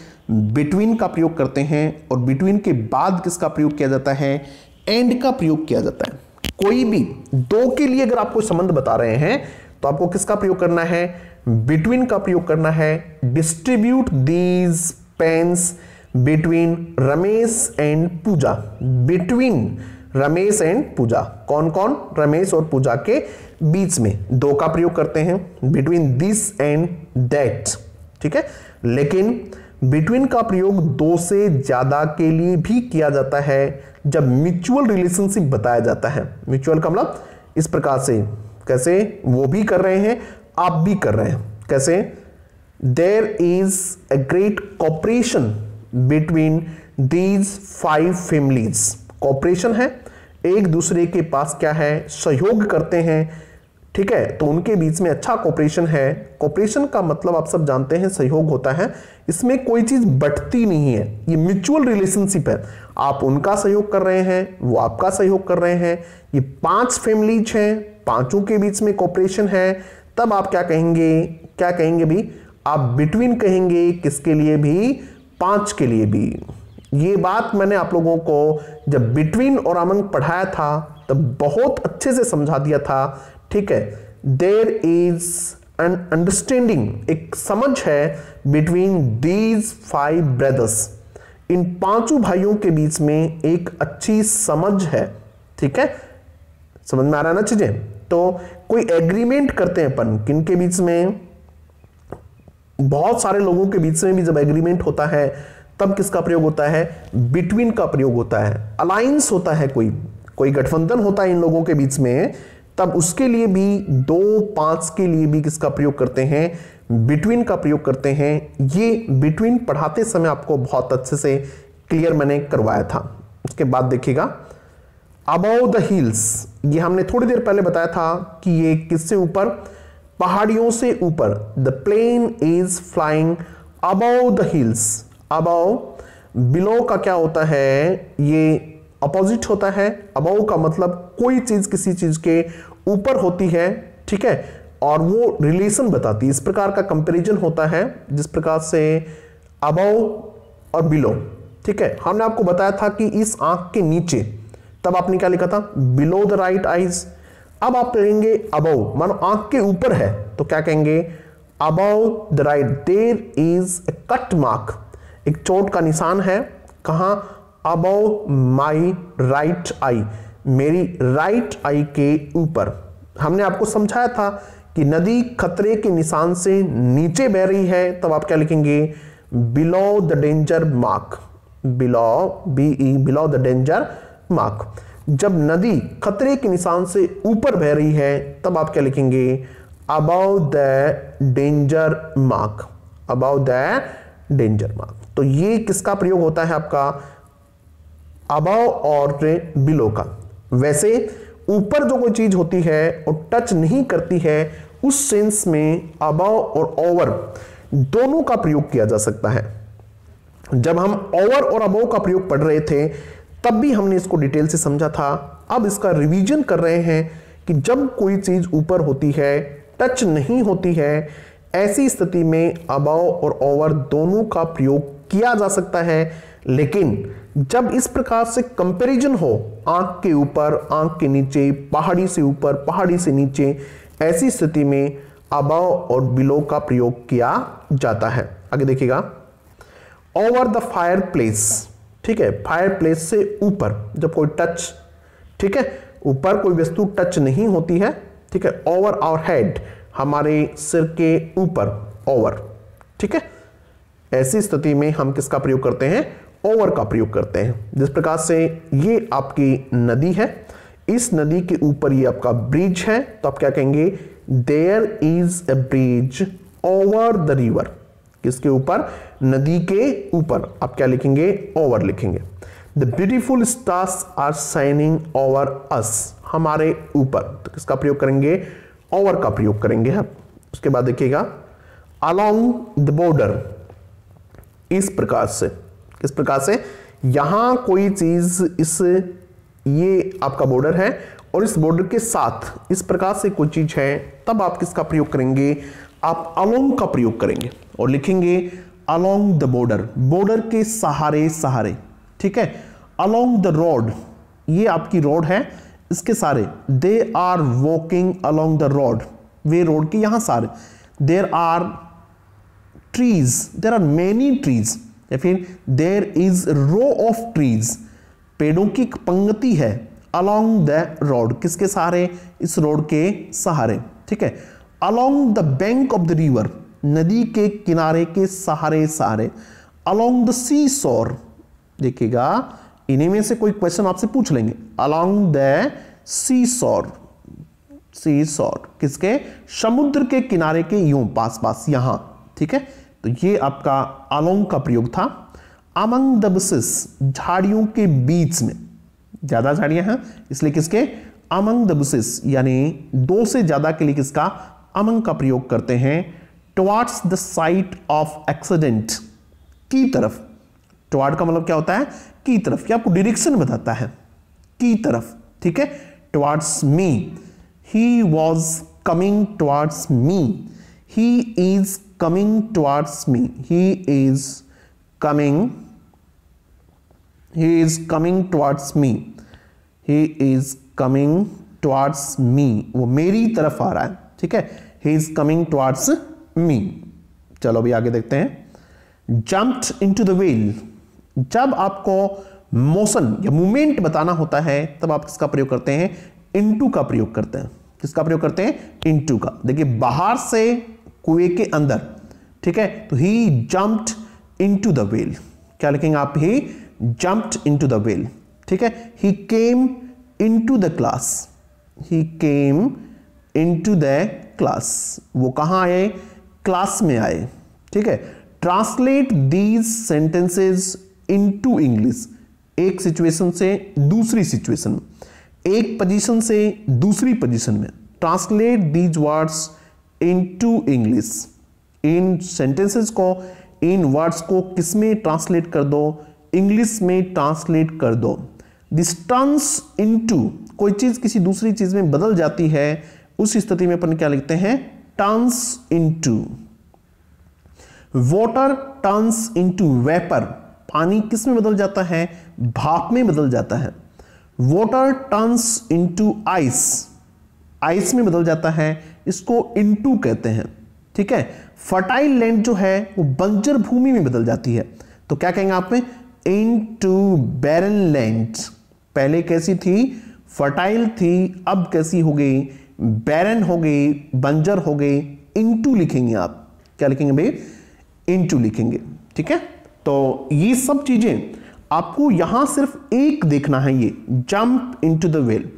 बिटवीन का प्रयोग करते हैं और बिटवीन के बाद किसका प्रयोग किया जाता है? एंड का प्रयोग किया जाता है। कोई भी दो के लिए अगर आपको संबंध बता रहे हैं तो आपको किसका प्रयोग करना है? बिटवीन का प्रयोग करना है distribute these pens between Ramesh and Pooja between Ramesh and Pooja कौन कौन? रमेश और पूजा के बीच में। दो का प्रयोग करते हैं। बिटवीन दिस एंड दैट ठीक है? लेकिन बिटवीन का प्रयोग दो से ज़्यादा के लिए भी किया जाता है, जब म्यूचुअल रिलेशनशिप बताया जाता है। म्यूचुअल का मतलब इस प्रकार से। कैसे? वो भी कर रहे हैं। आप भी कर रहे हैं। कैसे? There is a great cooperation between these five families cooperation है? एक दूसरे के पास क्या है? सहयोग करते हैं। ठीक है? तो उनके बीच में अच्छा कॉपरेशन है। कॉपरेशन का मतलब आप सब जानते हैं, सहयोग होता है। इसमें कोई चीज़ बढ़ती नहीं है। ये म्यूचुअल रिलेशनशिप है। आप उनका सहयोग कर रहे हैं, वो आपका सहयोग कर रहे हैं। ये पाँच फैमिलीज़ हैं। पाँचों के बीच में कॉपरेशन है। तब आप क्या कहेंगे क्या कहेंगे भी? आप बिटवीन कहेंगे किसके लिए भी? पाँच के लिए भी। ये बात मैंने आप लोगों को जब बिटवीन और अमंग पढ़ाया था, तब बहुत अच्छे से समझा दिया था। ठीक है? देर इज़ एन अंडरस्टैंडिंग एक समझ है बिटवीन दीज फाइव ब्रदर्स इन पाँचों भाइयों के बीच में एक अच्छी समझ है। ठीक है? समझ में आ रहा है ना चीज़ें? तो कोई एग्रीमेंट करते हैं अपन किन के बीच में? बहुत सारे लोगों के बीच में भी जब एग्रीमेंट होता है, तब किसका प्रयोग होता है? बिटवीन का प्रयोग होता है। अलायंस होता है कोई कोई गठबंधन होता है इन लोगों के बीच में, तब उसके लिए भी दो पाँच के लिए भी किसका प्रयोग करते हैं? बिटवीन का प्रयोग करते हैं। ये बिटवीन पढ़ाते समय आपको बहुत अच्छे से क्लियर मैंने करवाया था। उसके बाद देखिएगा। अबाउ द हिल्स ये हमने थोड़ी देर पहले बताया था कि ये किससे ऊपर? पहाड़ियों से ऊपर. The plane is flying above the hills above below का क्या होता है? ये अपोजिट होता है. अबाउ का मतलब कोई चीज़ किसी चीज़ के ऊपर होती है, ठीक है? और वो रिलेशन बताती है. इस प्रकार का कंपैरिजन होता है, जिस प्रकार से अबाउ और बिलो ठीक है? हमने आपको बताया था कि इस आँख के नीचे तब आपने क्या लिखा था? बिलो द राइट आईज अब आप कहेंगे अबव मानो आँख के ऊपर है तो क्या कहेंगे? Above the right there is a cut mark एक चोट का निशान है। कहा? अबव माई राइट आई मेरी राइट आई के ऊपर। हमने आपको समझाया था कि नदी खतरे के निशान से नीचे बह रही है। तब आप क्या लिखेंगे? Below the danger mark below B E below the danger mark. जब नदी खतरे के निशान से ऊपर बह रही है, तब आप क्या लिखेंगे? Above the danger mark above the danger mark तो ये किसका प्रयोग होता है आपका? अबाव और बिलो का। वैसे ऊपर जो कोई चीज़ होती है और टच नहीं करती है, उस सेंस में अबाव और ओवर दोनों का प्रयोग किया जा सकता है। जब हम ओवर और अबाव का प्रयोग पढ़ रहे थे तब भी हमने इसको डिटेल से समझा था। अब इसका रिवीजन कर रहे हैं कि जब कोई चीज़ ऊपर होती है टच नहीं होती है, ऐसी स्थिति में अबाव और ओवर दोनों का प्रयोग किया जा सकता है। लेकिन जब इस प्रकार से कंपैरिजन हो, आँख के ऊपर, आँख के नीचे, पहाड़ी से ऊपर, पहाड़ी से नीचे, ऐसी स्थिति में अबाव और बिलो का प्रयोग किया जाता है। आगे देखिएगा। ओवर द फायर प्लेस ठीक है फायर प्लेस से ऊपर, जब कोई टच ठीक है, ऊपर कोई वस्तु टच नहीं होती है, ठीक है ओवर आवर हेड हमारे सिर के ऊपर ओवर ठीक है, ऐसी स्थिति में हम किसका प्रयोग करते हैं? ओवर का प्रयोग करते हैं। जिस प्रकार से ये आपकी नदी है, इस नदी के ऊपर ये आपका ब्रिज है तो आप क्या कहेंगे? There is a bridge over the river किसके ऊपर? नदी के ऊपर। आप क्या लिखेंगे? ओवर लिखेंगे। The beautiful stars are shining over us हमारे ऊपर। तो किसका प्रयोग करेंगे? ओवर का प्रयोग करेंगे हम। उसके बाद देखिएगा। अलोंग द बॉर्डर इस प्रकार से। किस प्रकार से? यहाँ कोई चीज़ इस, ये आपका बॉर्डर है और इस बॉर्डर के साथ इस प्रकार से कोई चीज़ है, तब आप किसका प्रयोग करेंगे? आप अलोंग का प्रयोग करेंगे और लिखेंगे अलोंग द बॉर्डर बॉर्डर के सहारे सहारे, ठीक है? अलोंग द रोड ये आपकी रोड है, इसके सारे they are walking along the road way road के यहाँ सारे there are trees there are many trees या फिर there is row of trees पेड़ों की पंक्ति है अलोंग द रोड किसके सहारे? इस रोड के सहारे, ठीक है? Along the bank of the river नदी के किनारे के सहारे सहारे अलोंग द सी सोर देखिएगा, इन्हीं में से कोई क्वेश्चन आपसे पूछ लेंगे। अलोंग द सी सोर सी सॉर किसके? समुद्र के किनारे के यूँ पास पास यहाँ, ठीक है? तो ये आपका अलोंग का प्रयोग था। अमंग द बसेस झाड़ियों के बीच में, ज़्यादा झाड़ियाँ हैं, इसलिए किसके? अमंग द बसेस यानी दो से ज़्यादा के लिए किसका? अमंग का प्रयोग करते हैं towards the site of accident की तरफ़। टुवार्ड का मतलब क्या होता है? की तरफ़ क्या आपको डायरेक्शन बताता है। की तरफ़, ठीक है? Towards me he was coming towards me he is coming towards me. He is coming. He is coming towards me. He is coming towards me. वो मेरी तरफ़ आ रहा है, ठीक है? He is coming towards me. चलो अभी आगे देखते हैं. Jumped into the wheel जब आपको मोशन या मूवमेंट बताना होता है, तब आप किसका प्रयोग करते हैं? इनटू का प्रयोग करते हैं. किसका प्रयोग करते हैं? इनटू का. देखिए, बाहर से कुएँ के अंदर, ठीक है? तो he jumped into the well क्या लिखेंगे आप? He jumped into the well ठीक है? He came into the class he came into the class वो कहाँ आए? क्लास में आए। ठीक है? Translate these sentences into English एक सिचुएशन से दूसरी सिचुएशन में। एक पोजीशन से दूसरी पोजीशन में। Translate these words into English in sentences को, इन वर्ड्स को किसमें ट्रांसलेट कर दो? इंग्लिश में ट्रांसलेट कर दो। दिस टर्न्स इनटू कोई चीज़ किसी दूसरी चीज़ में बदल जाती है उस स्थिति में अपन क्या लिखते हैं? Turns into water turns into vapour पानी किसमें बदल जाता है? भाप में बदल जाता है। Water turns into ice ice में बदल जाता है। इसको इनटू कहते हैं। ठीक है? फर्टाइल लैंड जो है, वो बंजर भूमि में बदल जाती है। तो क्या कहेंगे आप में? इनटू बैरन लैंड पहले कैसी थी? फर्टाइल थी, अब कैसी हो गई? बैरन हो गई, बंजर हो गई इनटू लिखेंगे आप। क्या लिखेंगे भाई? इनटू लिखेंगे, ठीक है? तो ये सब चीज़ें आपको यहाँ सिर्फ़ एक देखना है ये जंप इनटू द वेल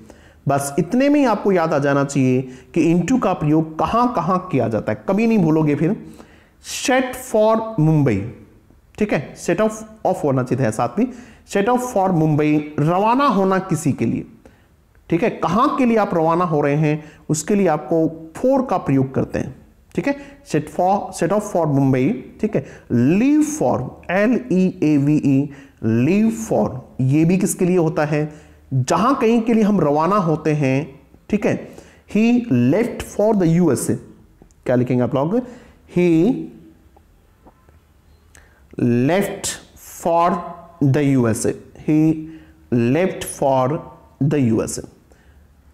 बस इतने में ही आपको याद आ जाना चाहिए कि इनटू का प्रयोग कहाँ कहाँ किया जाता है। कभी नहीं भूलोगे फिर। सेट फॉर मुंबई ठीक है? सेट ऑफ़ ऑफ़ होना चाहिए साथ में। सेट ऑफ़ फॉर मुंबई रवाना होना किसी के लिए। ठीक है? कहाँ के लिए आप रवाना हो रहे हैं, उसके लिए आपको फोर का प्रयोग करते हैं। ठीक है? Set for set off for Mumbai ठीक है? Leave for L E A V E leave for ये भी किसके लिए होता है? जहाँ कहीं के लिए हम रवाना होते हैं, ठीक है? He left for the USA क्या लिखेंगे आप लोग? He left for the USA he left for the USA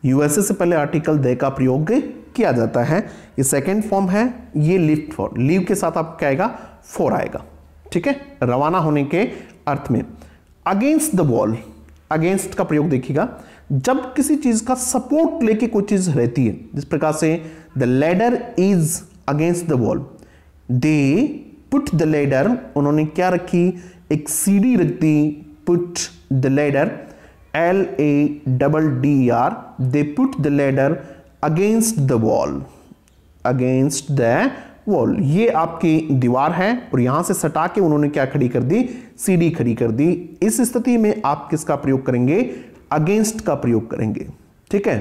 USA से पहले आर्टिकल दे का प्रयोग किया जाता है। ये सेकेंड फॉर्म है, ये लिफ्ट फॉर लीव के साथ आप क्या आएगा? फॉर आएगा। ठीक है? रवाना होने के अर्थ में। अगेंस्ट द वॉल अगेंस्ट का प्रयोग देखिएगा। जब किसी चीज़ का सपोर्ट लेके कोई चीज़ रहती है, जिस प्रकार से the ladder is against the wall they put the ladder उन्होंने क्या रखी? एक सीढ़ी रख दी put the ladder L A double D R they put the ladder against the wall against the wall ये आपकी दीवार है और यहाँ से सटा के उन्होंने क्या खड़ी कर दी? सीडी खड़ी कर दी। इस स्थिति में आप किसका प्रयोग करेंगे? अगेंस्ट का प्रयोग करेंगे। ठीक है?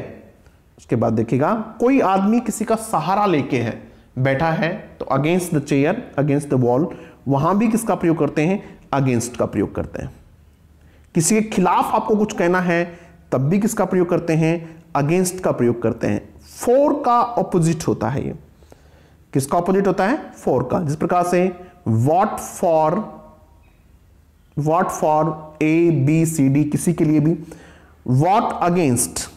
उसके बाद देखिएगा, कोई आदमी किसी का सहारा लेके है, बैठा है तो against the chair against the wall वहाँ भी किसका प्रयोग करते हैं? अगेंस्ट का प्रयोग करते हैं। किसी के खिलाफ आपको कुछ कहना है, तब भी किसका प्रयोग करते हैं? अगेंस्ट का प्रयोग करते हैं। फोर का ऑपोजिट होता है ये। किसका ऑपोजिट होता है? फोर का। जिस प्रकार से what for what for A B C D किसी के लिए भी what against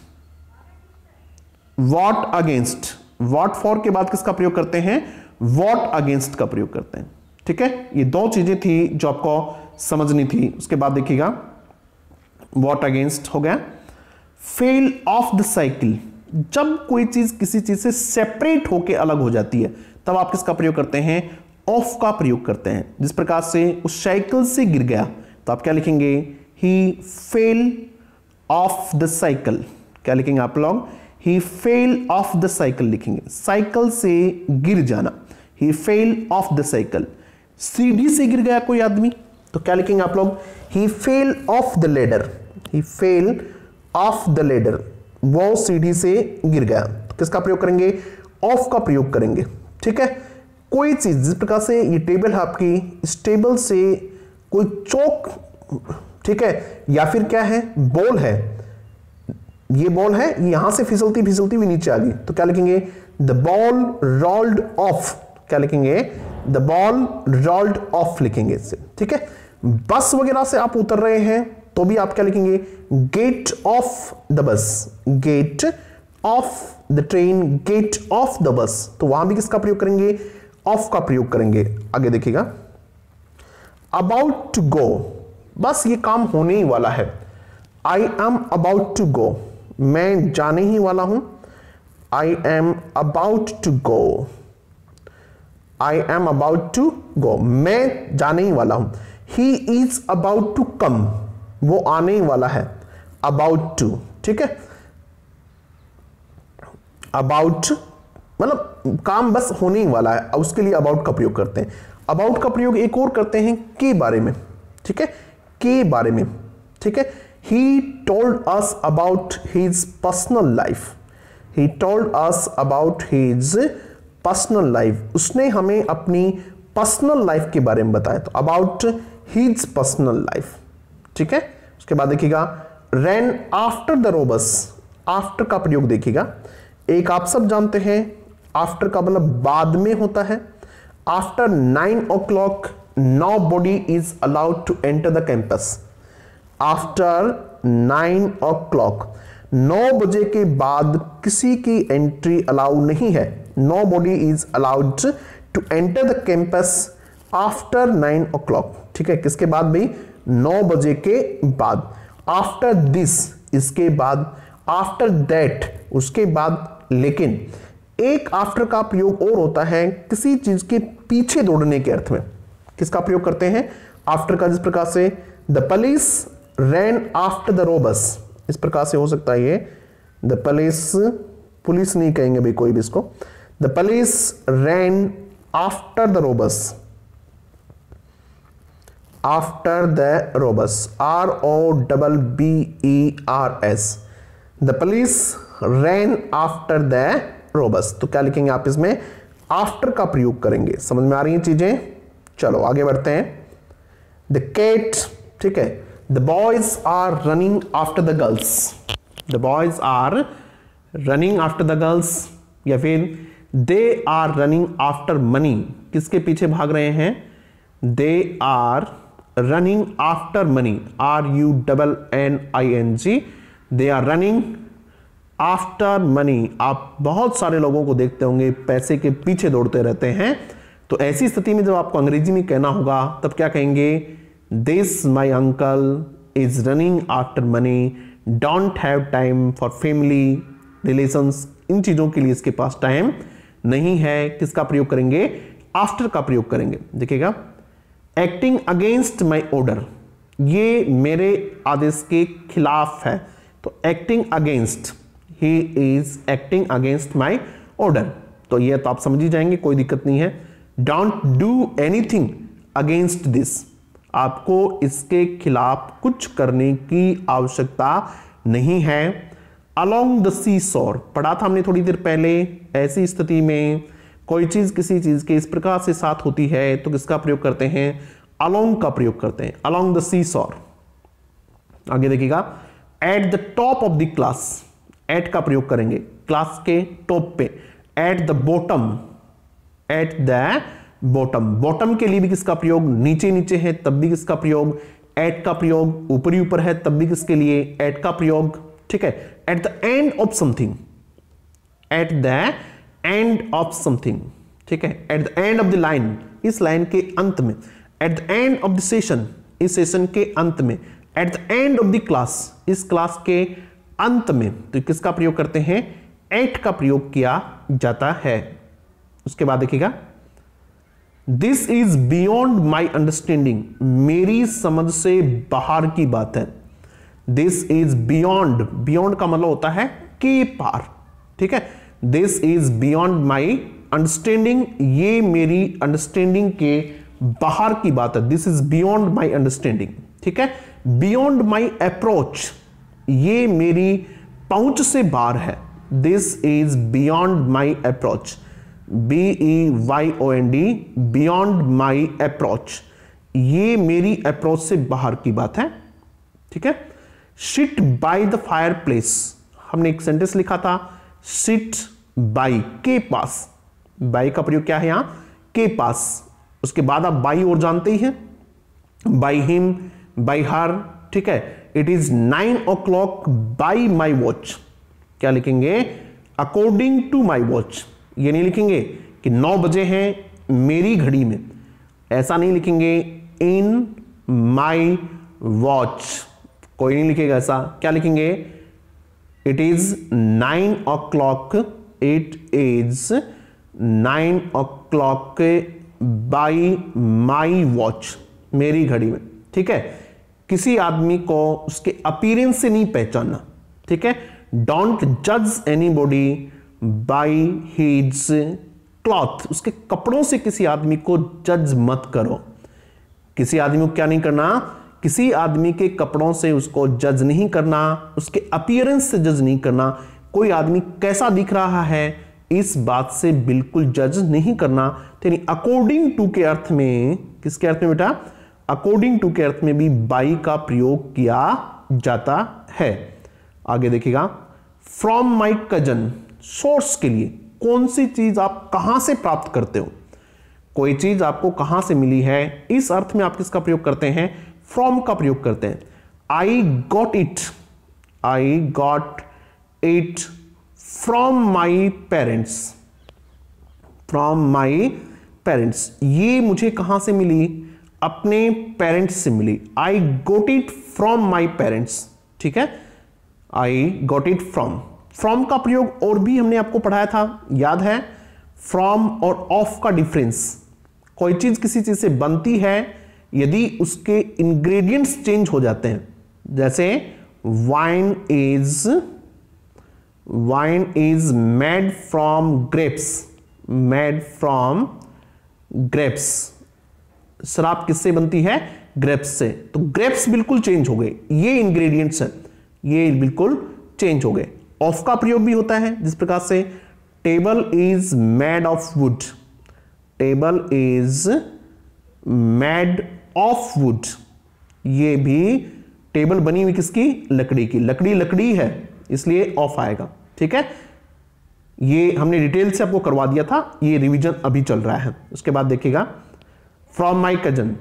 what against what for के बाद किसका प्रयोग करते हैं? वॉट अगेंस्ट का प्रयोग करते हैं। ठीक है? ये दो चीज़ें थी जो आपको समझनी थी। उसके बाद देखिएगा। वॉट अगेंस्ट हो गया? फेल ऑफ़ द साइकिल जब कोई चीज़ किसी चीज़ से सेपरेट होके अलग हो जाती है, तब आप किसका प्रयोग करते हैं? ऑफ़ का प्रयोग करते हैं। जिस प्रकार से उस साइकिल से गिर गया तो आप क्या लिखेंगे? He fell off the cycle क्या लिखेंगे आप लोग? He fell off the cycle लिखेंगे। साइकिल से गिर जाना। He fell off the cycle सीढ़ी से गिर गया कोई आदमी तो क्या लिखेंगे आप लोग? He fell off the ladder he fell off the ladder वो सीढ़ी से गिर गया। किसका प्रयोग करेंगे? ऑफ़ का प्रयोग करेंगे। ठीक है? कोई चीज़, जिस प्रकार से ये टेबल है आपकी, इस टेबल से कोई चौक, ठीक है? या फिर क्या है? बॉल है। ये बॉल है यहाँ से फिसलती फिसलती हुई नीचे आ गई। तो क्या लिखेंगे? द बॉल रोल्ड ऑफ़ क्या लिखेंगे? द बॉल रोल्ड ऑफ़ लिखेंगे इससे। ठीक है? बस वगैरह से आप उतर रहे हैं। तो भी आप क्या लिखेंगे? Get off the bus get off the train get off the bus तो वहाँ भी किसका प्रयोग करेंगे? ऑफ़ का प्रयोग करेंगे। आगे देखिएगा। अबाउट टू गो बस ये काम होने ही वाला है। I am about to go मैं जाने ही वाला हूँ। I am about to go I am about to go मैं जाने ही वाला हूँ। He is about to come वो आने ही वाला है। अबाउट टू ठीक है? अबाउट मतलब काम बस होने ही वाला है उसके लिए अबाउट का प्रयोग करते हैं। अबाउट का प्रयोग एक और करते हैं, के बारे में, ठीक है? के बारे में, ठीक है? He told us about his personal life he told us about his personal life उसने हमें अपनी पर्सनल लाइफ के बारे में बताया तो अबाउट हिज पर्सनल लाइफ ठीक है? उसके बाद देखिएगा ran after the robbers after का प्रयोग देखिएगा। एक आप सब जानते हैं आफ्टर का मतलब बाद में होता है। After nine o'clock nobody is allowed to enter the campus after nine o'clock नौ बजे के बाद किसी की एंट्री अलाउ नहीं है। Nobody is allowed to enter the campus after nine o'clock ठीक है? किसके बाद भाई? नौ बजे के बाद। आफ्टर दिस इसके बाद आफ्टर दैट उसके बाद। लेकिन, एक आफ्टर का प्रयोग और होता है किसी चीज़ के पीछे दौड़ने के अर्थ में। किसका प्रयोग करते हैं? आफ्टर का जिस प्रकार से the police ran after the robbers इस प्रकार से हो सकता है ये। द पुलिस पुलिस नहीं कहेंगे भाई कोई भी इसको। The police ran after the robbers after the robbers R O double B E R S the police ran after the robbers तो क्या लिखेंगे आप इसमें? आफ्टर का प्रयोग करेंगे। समझ में आ रही हैं चीज़ें? चलो, आगे बढ़ते हैं। द कैट ठीक है? The boys are running after the girls the boys are running after the girls या फिर they are running after money किसके पीछे भाग रहे हैं? They are running after money R U double N I N G they are running after money आप बहुत सारे लोगों को देखते होंगे, पैसे के पीछे दौड़ते रहते हैं। तो ऐसी स्थिति में जब आपको अंग्रेज़ी में कहना होगा, तब क्या कहेंगे? This my uncle is running after money don't have time for family relations इन चीज़ों के लिए इसके पास टाइम नहीं है। किसका प्रयोग करेंगे? आफ्टर का प्रयोग करेंगे। देखिएगा। एक्टिंग अगेंस्ट माई ऑर्डर ये मेरे आदेश के खिलाफ है। तो acting against he is acting against my order तो ये तो आप समझ ही जाएँगे, कोई दिक्कत नहीं है। Don't do anything against this आपको इसके खिलाफ कुछ करने की आवश्यकता नहीं है। अलोंग द सी सॉर पढ़ा था हमने थोड़ी देर पहले, ऐसी स्थिति में कोई चीज़ किसी चीज़ के इस प्रकार से साथ होती है तो किसका प्रयोग करते हैं? अलोंग का प्रयोग करते हैं। अलोंग द सी सॉर आगे देखिएगा। At the top of the class at का प्रयोग करेंगे। क्लास के टॉप पे। At the bottom at the bottom bottom के लिए भी किसका प्रयोग? नीचे नीचे है, तब भी किसका प्रयोग? एट का प्रयोग। ऊपरी ऊपर है, तब भी किसके लिए? एट का प्रयोग। ठीक है। At the end of something at the end of something ठीक है? At the end of the line इस लाइन के अंत में। At the end of the session इस सेशन के अंत में। At the end of the class इस क्लास के अंत में। तो किसका प्रयोग करते हैं? एट का प्रयोग किया जाता है। उसके बाद देखिएगा। This is beyond my understanding मेरी समझ से बाहर की बात है। दिस इज़ बियॉन्ड बियॉन्ड का मतलब होता है के पार। ठीक है? This is beyond my understanding ये मेरी अंडरस्टैंडिंग के बाहर की बात है। This is beyond my understanding ठीक है? बियॉन्ड माई अप्रोच ये मेरी पहुँच से बाहर है। This is beyond my approach B E Y O N D beyond my approach ये मेरी अप्रोच से बाहर की बात है। ठीक है? Sit by the fireplace हमने एक सेंटेंस लिखा था। सिट बाई के पास। बाई का प्रयोग क्या है यहाँ? के पास। उसके बाद आप बाई और जानते ही हैं। बाई हिम, बाई हर, ठीक है? It is nine o'clock by my watch क्या लिखेंगे? अकॉर्डिंग टू माई वॉच ये नहीं लिखेंगे कि नौ बजे हैं मेरी घड़ी में। ऐसा नहीं लिखेंगे इन माई वॉच कोई नहीं लिखेगा ऐसा। क्या लिखेंगे? It is nine o'clock it is nine o'clock by my watch मेरी घड़ी में, ठीक है? किसी आदमी को उसके अपीरेंस से नहीं पहचानना, ठीक है? डोंट जज anybody by his cloth उसके कपड़ों से किसी आदमी को जज मत करो। किसी आदमी को क्या नहीं करना? किसी आदमी के कपड़ों से उसको जज नहीं करना, उसके अपियरेंस से जज नहीं करना। कोई आदमी कैसा दिख रहा है, इस बात से बिल्कुल जज नहीं करना। यानी अकॉर्डिंग टू के अर्थ में, किसके अर्थ में बेटा? अकॉर्डिंग टू के अर्थ में भी बाई का प्रयोग किया जाता है। आगे देखिएगा। फ्रॉम माई कज़न सोर्स के लिए कौन सी चीज़ आप कहाँ से प्राप्त करते हो? कोई चीज़ आपको कहाँ से मिली है? इस अर्थ में आप किसका प्रयोग करते हैं? फ्रॉम का प्रयोग करते हैं। I got it I got it from my parents from my parents ये मुझे कहाँ से मिली? अपने पेरेंट्स से मिली। I got it from my parents ठीक है? I got it from from का प्रयोग और भी हमने आपको पढ़ाया था। याद है? फ्रॉम और ऑफ़ का डिफरेंस कोई चीज़ किसी चीज़ से बनती है, यदि उसके इंग्रेडिएंट्स चेंज हो जाते हैं। जैसे wine is wine is made from grapes made from grapes शराब किससे बनती है? ग्रेप्स से। तो ग्रेप्स बिल्कुल चेंज हो गए। ये इंग्रेडिएंट्स है। ये बिल्कुल चेंज हो गए। ऑफ़ का प्रयोग भी होता है जिस प्रकार से। Table is made of wood table is made of wood ये भी टेबल बनी हुई किसकी? लकड़ी की। लकड़ी लकड़ी है। इसलिए ऑफ़ आएगा, ठीक है? ये हमने डिटेल से आपको करवा दिया था, ये रिवीजन अभी चल रहा है। उसके बाद देखिएगा from my cousin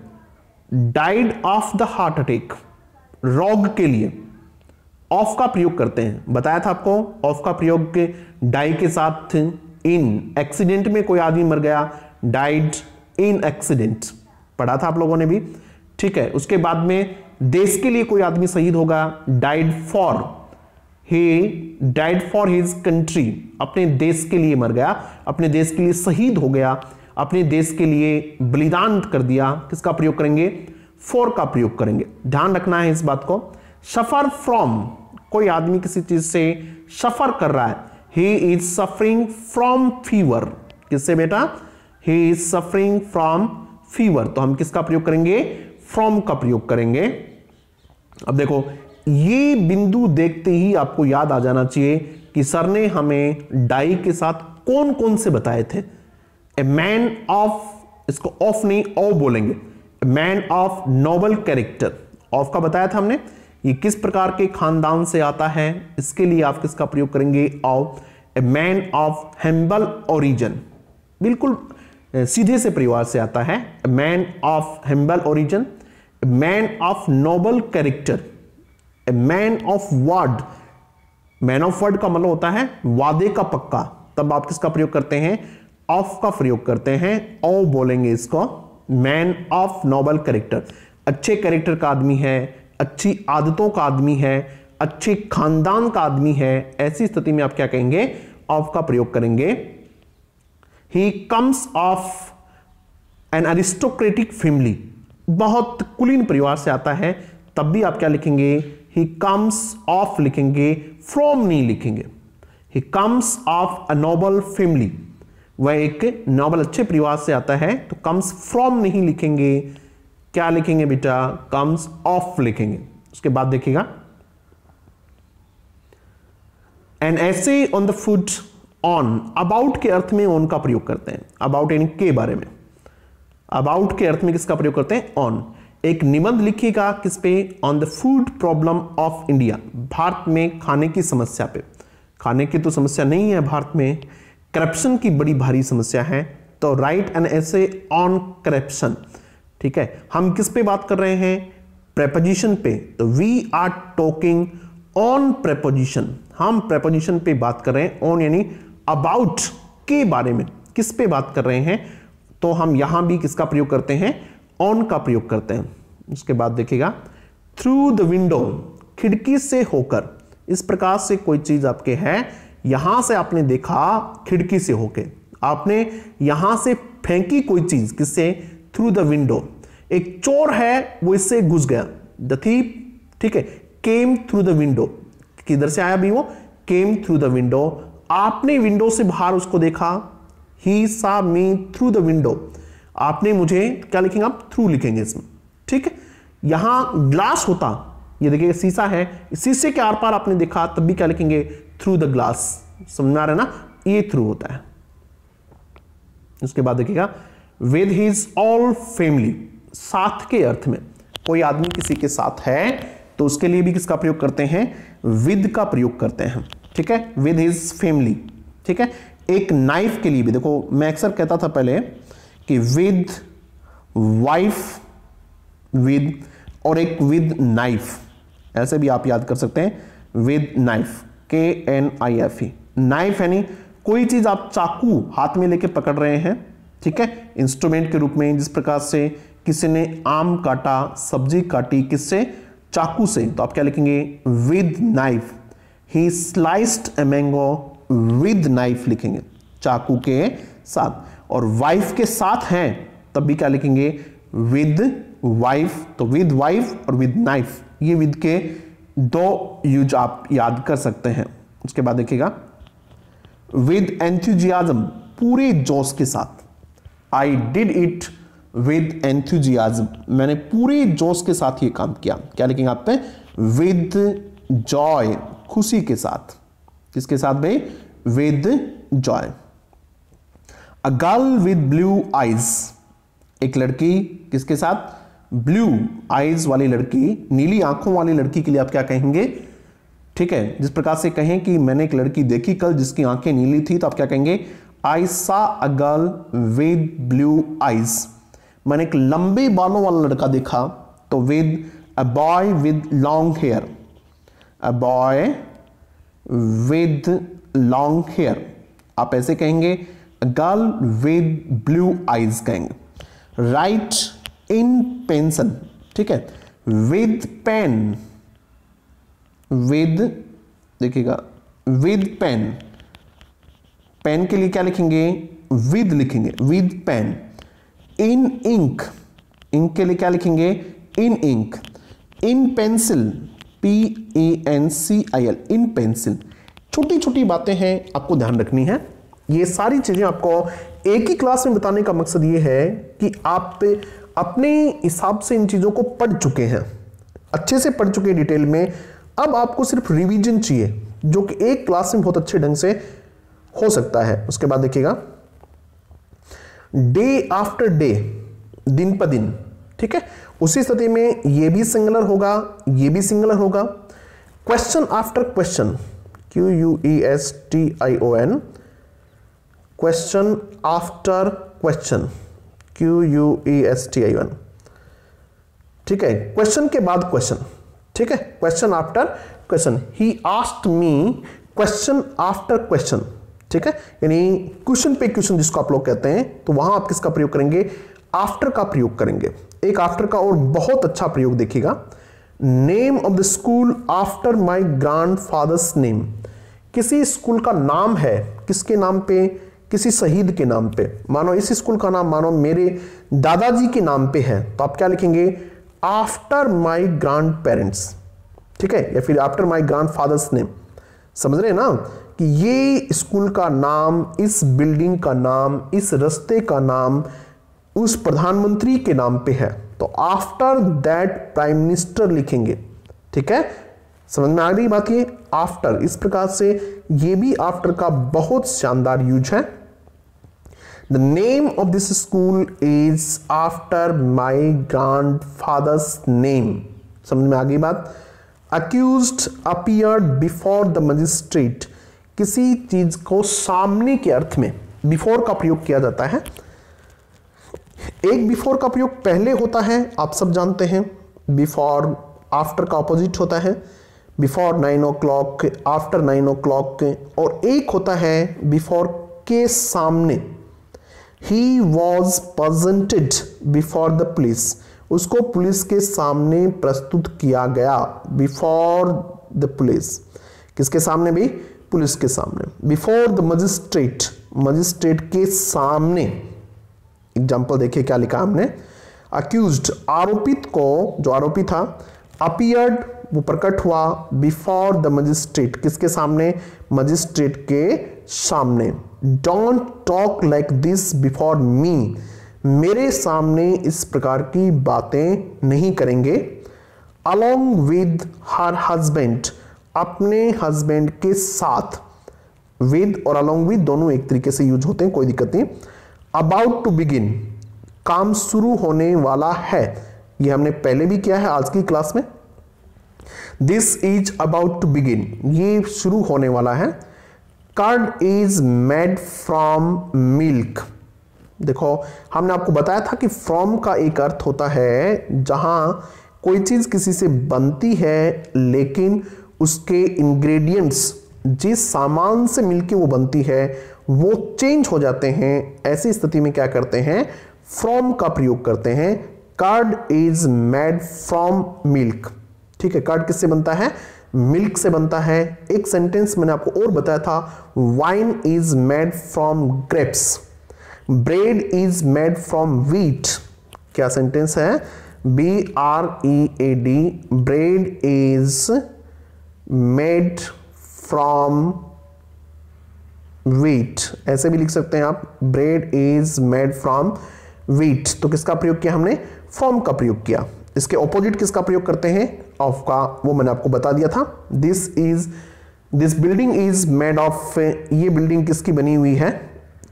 died of the heart attack rogue के लिए ऑफ़ का प्रयोग करते हैं। बताया था आपको ऑफ़ का प्रयोग के डाई के साथ इन एक्सीडेंट में कोई आदमी मर गया डाइड इन एक्सीडेंट पढ़ा था आप लोगों ने भी, ठीक है? उसके बाद में, देश के लिए कोई आदमी शहीद होगा died for he died for his country अपने देश के लिए मर गया। अपने देश के लिए शहीद हो गया। अपने देश के लिए बलिदान कर दिया। किसका प्रयोग करेंगे? फॉर का प्रयोग करेंगे। ध्यान रखना है इस बात को। Suffer from. कोई आदमी किसी चीज़ से सफ़र कर रहा है। He is suffering from fever किससे बेटा? He is suffering from fever तो हम किसका प्रयोग करेंगे? फ्रॉम का प्रयोग करेंगे। अब देखो ये बिंदु देखते ही आपको याद आ जाना चाहिए कि सर ने हमें डाई के साथ कौन कौन से बताए थे। ए मैन ऑफ़ इसको ऑफ़ नहीं ओ बोलेंगे। Man of noble character of का बताया था हमने। ये किस प्रकार के खानदान से आता है, इसके लिए आप किसका प्रयोग करेंगे? Of a man of humble origin बिल्कुल सीधे से परिवार से आता है। Man of humble origin man of noble character man of word man of word का मतलब होता है वादे का पक्का। तब आप किसका प्रयोग करते हैं? ऑफ़ का प्रयोग करते हैं। ओ बोलेंगे इसको। मैन ऑफ़ नोबल कैरेक्टर अच्छे कैरेक्टर का आदमी है, अच्छी आदतों का आदमी है, अच्छे खानदान का आदमी है। ऐसी स्थिति में आप क्या कहेंगे? ऑफ़ का प्रयोग करेंगे। He comes of an aristocratic family बहुत कुलीन परिवार से आता है। तब भी आप क्या लिखेंगे? ही कम्स ऑफ़ लिखेंगे फ्रॉम नहीं लिखेंगे। He comes of a noble family वह एक नॉबल अच्छे परिवार से आता है तो कम्स फ्रॉम नहीं लिखेंगे। क्या लिखेंगे बेटा? कम्स ऑफ़ लिखेंगे। उसके बाद देखिएगा। An essay on the food on about के अर्थ में ऑन का प्रयोग करते हैं। अबाउट यानी के बारे में। अबाउट के अर्थ में किसका प्रयोग करते हैं? ऑन एक निबंध लिखिएगा किस पे? On the food problem of India Bharat में खाने की समस्या पे। खाने की तो समस्या नहीं है भारत में। करप्शन की बड़ी भारी समस्या है। तो write an essay on corruption ठीक है? हम किस पे बात कर रहे हैं? प्रेपोजिशन पे। तो we are talking on preposition हम प्रेपोजिशन पे बात कर रहे हैं। ऑन यानी अबाउट के बारे में। किस पे बात कर रहे हैं? तो हम यहाँ भी किसका प्रयोग करते हैं? ऑन का प्रयोग करते हैं। उसके बाद देखिएगा थ्रू द विंडो खिड़की से होकर, इस प्रकार से कोई चीज़ आपके है, यहाँ से आपने देखा खिड़की से होके। आपने यहाँ से फेंकी कोई चीज़, किससे? थ्रू द विंडो एक चोर है, वो इससे घुस गया। द थीप ठीक है केम थ्रू द विंडो किधर से आया भी वो? केम थ्रू द विंडो आपने विंडो से बाहर उसको देखा। ही सा मी थ्रू द विंडो आपने मुझे क्या लिखेंगे आप? थ्रू लिखेंगे इसमें। ठीक है? यहाँ ग्लास होता, ये देखिए शीशा है, शीशे के आर पार आपने देखा, तब भी क्या लिखेंगे? थ्रू द ग्लास समझ आ रहा है ना? ये थ्रू होता है। उसके बाद देखिएगा विद हिज ऑल फैमिली साथ के अर्थ में। कोई आदमी किसी के साथ है तो उसके लिए भी किसका प्रयोग करते हैं? विद का प्रयोग करते हैं। ठीक है? विद हिज फैमिली ठीक है? एक नाइफ के लिए भी। देखो, मैं अक्सर कहता था पहले कि विद वाइफ विद और एक विद नाइफ ऐसे भी आप याद कर सकते हैं with knife K N I F E knife यानी कोई चीज़ आप चाकू हाथ में लेके पकड़ रहे हैं, ठीक है? इंस्ट्रूमेंट के रूप में, जिस प्रकार से किसी ने आम काटा, सब्ज़ी काटी किससे? चाकू से। तो आप क्या लिखेंगे? With knife he sliced a mango with knife लिखेंगे। चाकू के साथ। और वाइफ के साथ हैं, तब भी क्या लिखेंगे? विद वाइफ तो विद वाइफ और विद नाइफ ये विद के दो यूज़ आप याद कर सकते हैं। उसके बाद देखिएगा। विद एंथुजियाजम पूरे जोश के साथ। I did it with enthusiasm मैंने पूरे जोश के साथ ये काम किया। क्या लिखेंगे आप पे? विद जॉय खुशी के साथ। किसके साथ भाई? With joy a girl with blue eyes एक लड़की किसके साथ? ब्लू आईज वाली लड़की, नीली आँखों वाली लड़की के लिए आप क्या कहेंगे? ठीक है, जिस प्रकार से कहें कि मैंने एक लड़की देखी कल जिसकी आँखें नीली थी तो आप क्या कहेंगे? I saw a girl with blue eyes मैंने एक लंबे बालों वाला लड़का देखा तो with a boy with long hair a boy with long hair आप ऐसे कहेंगे गर्ल विद ब्लू आईज कहेंगे राइट इन पेंशन ठीक है? विद पेन विद देखिएगा विद पेन पेन के लिए क्या लिखेंगे? विद लिखेंगे with pen in ink ink के लिए क्या लिखेंगे? In ink in pencil P E N C I L in pencil छोटी छोटी बातें हैं, आपको ध्यान रखनी है। ये सारी चीज़ें आपको एक ही क्लास में बताने का मकसद ये है कि आप अपने हिसाब से इन चीज़ों को पढ़ चुके हैं। अच्छे से पढ़ चुके डिटेल में। अब आपको सिर्फ़ रिवीजन चाहिए, जो कि एक क्लास में बहुत अच्छे ढंग से हो सकता है। उसके बाद देखिएगा। डे आफ्टर डे दिन पर दिन, ठीक है? उसी स्थिति में ये भी सिंगुलर होगा, ये भी सिंगुलर होगा। Question after question Q U E S T I O N question after question Q U E S T I one ठीक है क्वेश्चन के बाद क्वेश्चन ठीक है question after question he asked me question after question ठीक है, यानी question पे क्वेश्चन जिसको आप लोग कहते हैं तो वहाँ आप किसका प्रयोग करेंगे? आफ्टर का प्रयोग करेंगे। एक आफ्टर का और बहुत अच्छा प्रयोग देखिएगा। Name of the school after my grandfather's name किसी स्कूल का नाम है, किसके नाम पे? किसी शहीद के नाम पे। मानो इस स्कूल का नाम मानो मेरे दादाजी के नाम पे है। तो आप क्या लिखेंगे? आफ्टर माई ग्रांड पेरेंट्स ठीक है? या फिर after my grandfather's name समझ रहे हैं ना? कि ये स्कूल का नाम, इस बिल्डिंग का नाम, इस रस्ते का नाम, उस प्रधानमंत्री के नाम पे है। तो आफ्टर दैट प्राइम मिनिस्टर लिखेंगे। ठीक है? समझ में आ रही बात ये? आफ्टर इस प्रकार से ये भी आफ्टर का बहुत शानदार यूज़ है। Name of this school is after my grandfather's name समझ में आ गई बात? Accused appear before the magistrate किसी चीज़ को सामने के अर्थ में बिफोर का प्रयोग किया जाता है। एक बिफोर का प्रयोग पहले होता है, आप सब जानते हैं। बिफोर आफ्टर का ऑपोजिट होता है। Before nine o'clock after nine o'clock और एक होता है बिफोर के सामने। He was presented before the police उसको पुलिस के सामने प्रस्तुत किया गया बिफोर द पुलिस किसके सामने भी? पुलिस के सामने. बिफोर द मजिस्ट्रेट मजिस्ट्रेट के सामने. एग्ज़ाम्पल देखिए क्या लिखा हमने. अक्यूज आरोपित को, जो आरोपी था अपियर्ड वो प्रकट हुआ बिफोर द मजिस्ट्रेट। किसके सामने? मजिस्ट्रेट के सामने। Don't talk like this before me. मेरे सामने इस प्रकार की बातें नहीं करेंगे। Along with her husband. अपने हस्बैंड के साथ। विद और अलोंग विद दोनों एक तरीके से यूज़ होते हैं, कोई दिक्कत नहीं। About to begin. काम शुरू होने वाला है। ये हमने पहले भी किया है आज की क्लास में। This is about to begin ये शुरू होने वाला है। Curd is made from milk देखो, हमने आपको बताया था कि फ्रॉम का एक अर्थ होता है जहाँ कोई चीज़ किसी से बनती है, लेकिन उसके इंग्रेडिएंट्स जिस सामान से मिलके वो बनती है, वो चेंज हो जाते हैं। ऐसी स्थिति में क्या करते हैं? फ्रॉम का प्रयोग करते हैं। Curd is made from milk ठीक है कार्ड किससे बनता है? मिल्क से बनता है। एक सेंटेंस मैंने आपको और बताया था wine is made from grapes bread is made from wheat क्या सेंटेंस है? B R E A D bread is made from wheat ऐसे भी लिख सकते हैं आप। Bread is made from wheat तो किसका प्रयोग किया हमने? फॉर्म का प्रयोग किया। इसके ऑपोजिट किसका प्रयोग करते हैं? ऑफ़ का वो मैंने आपको बता दिया था this is this building is made of ये बिल्डिंग किसकी बनी हुई है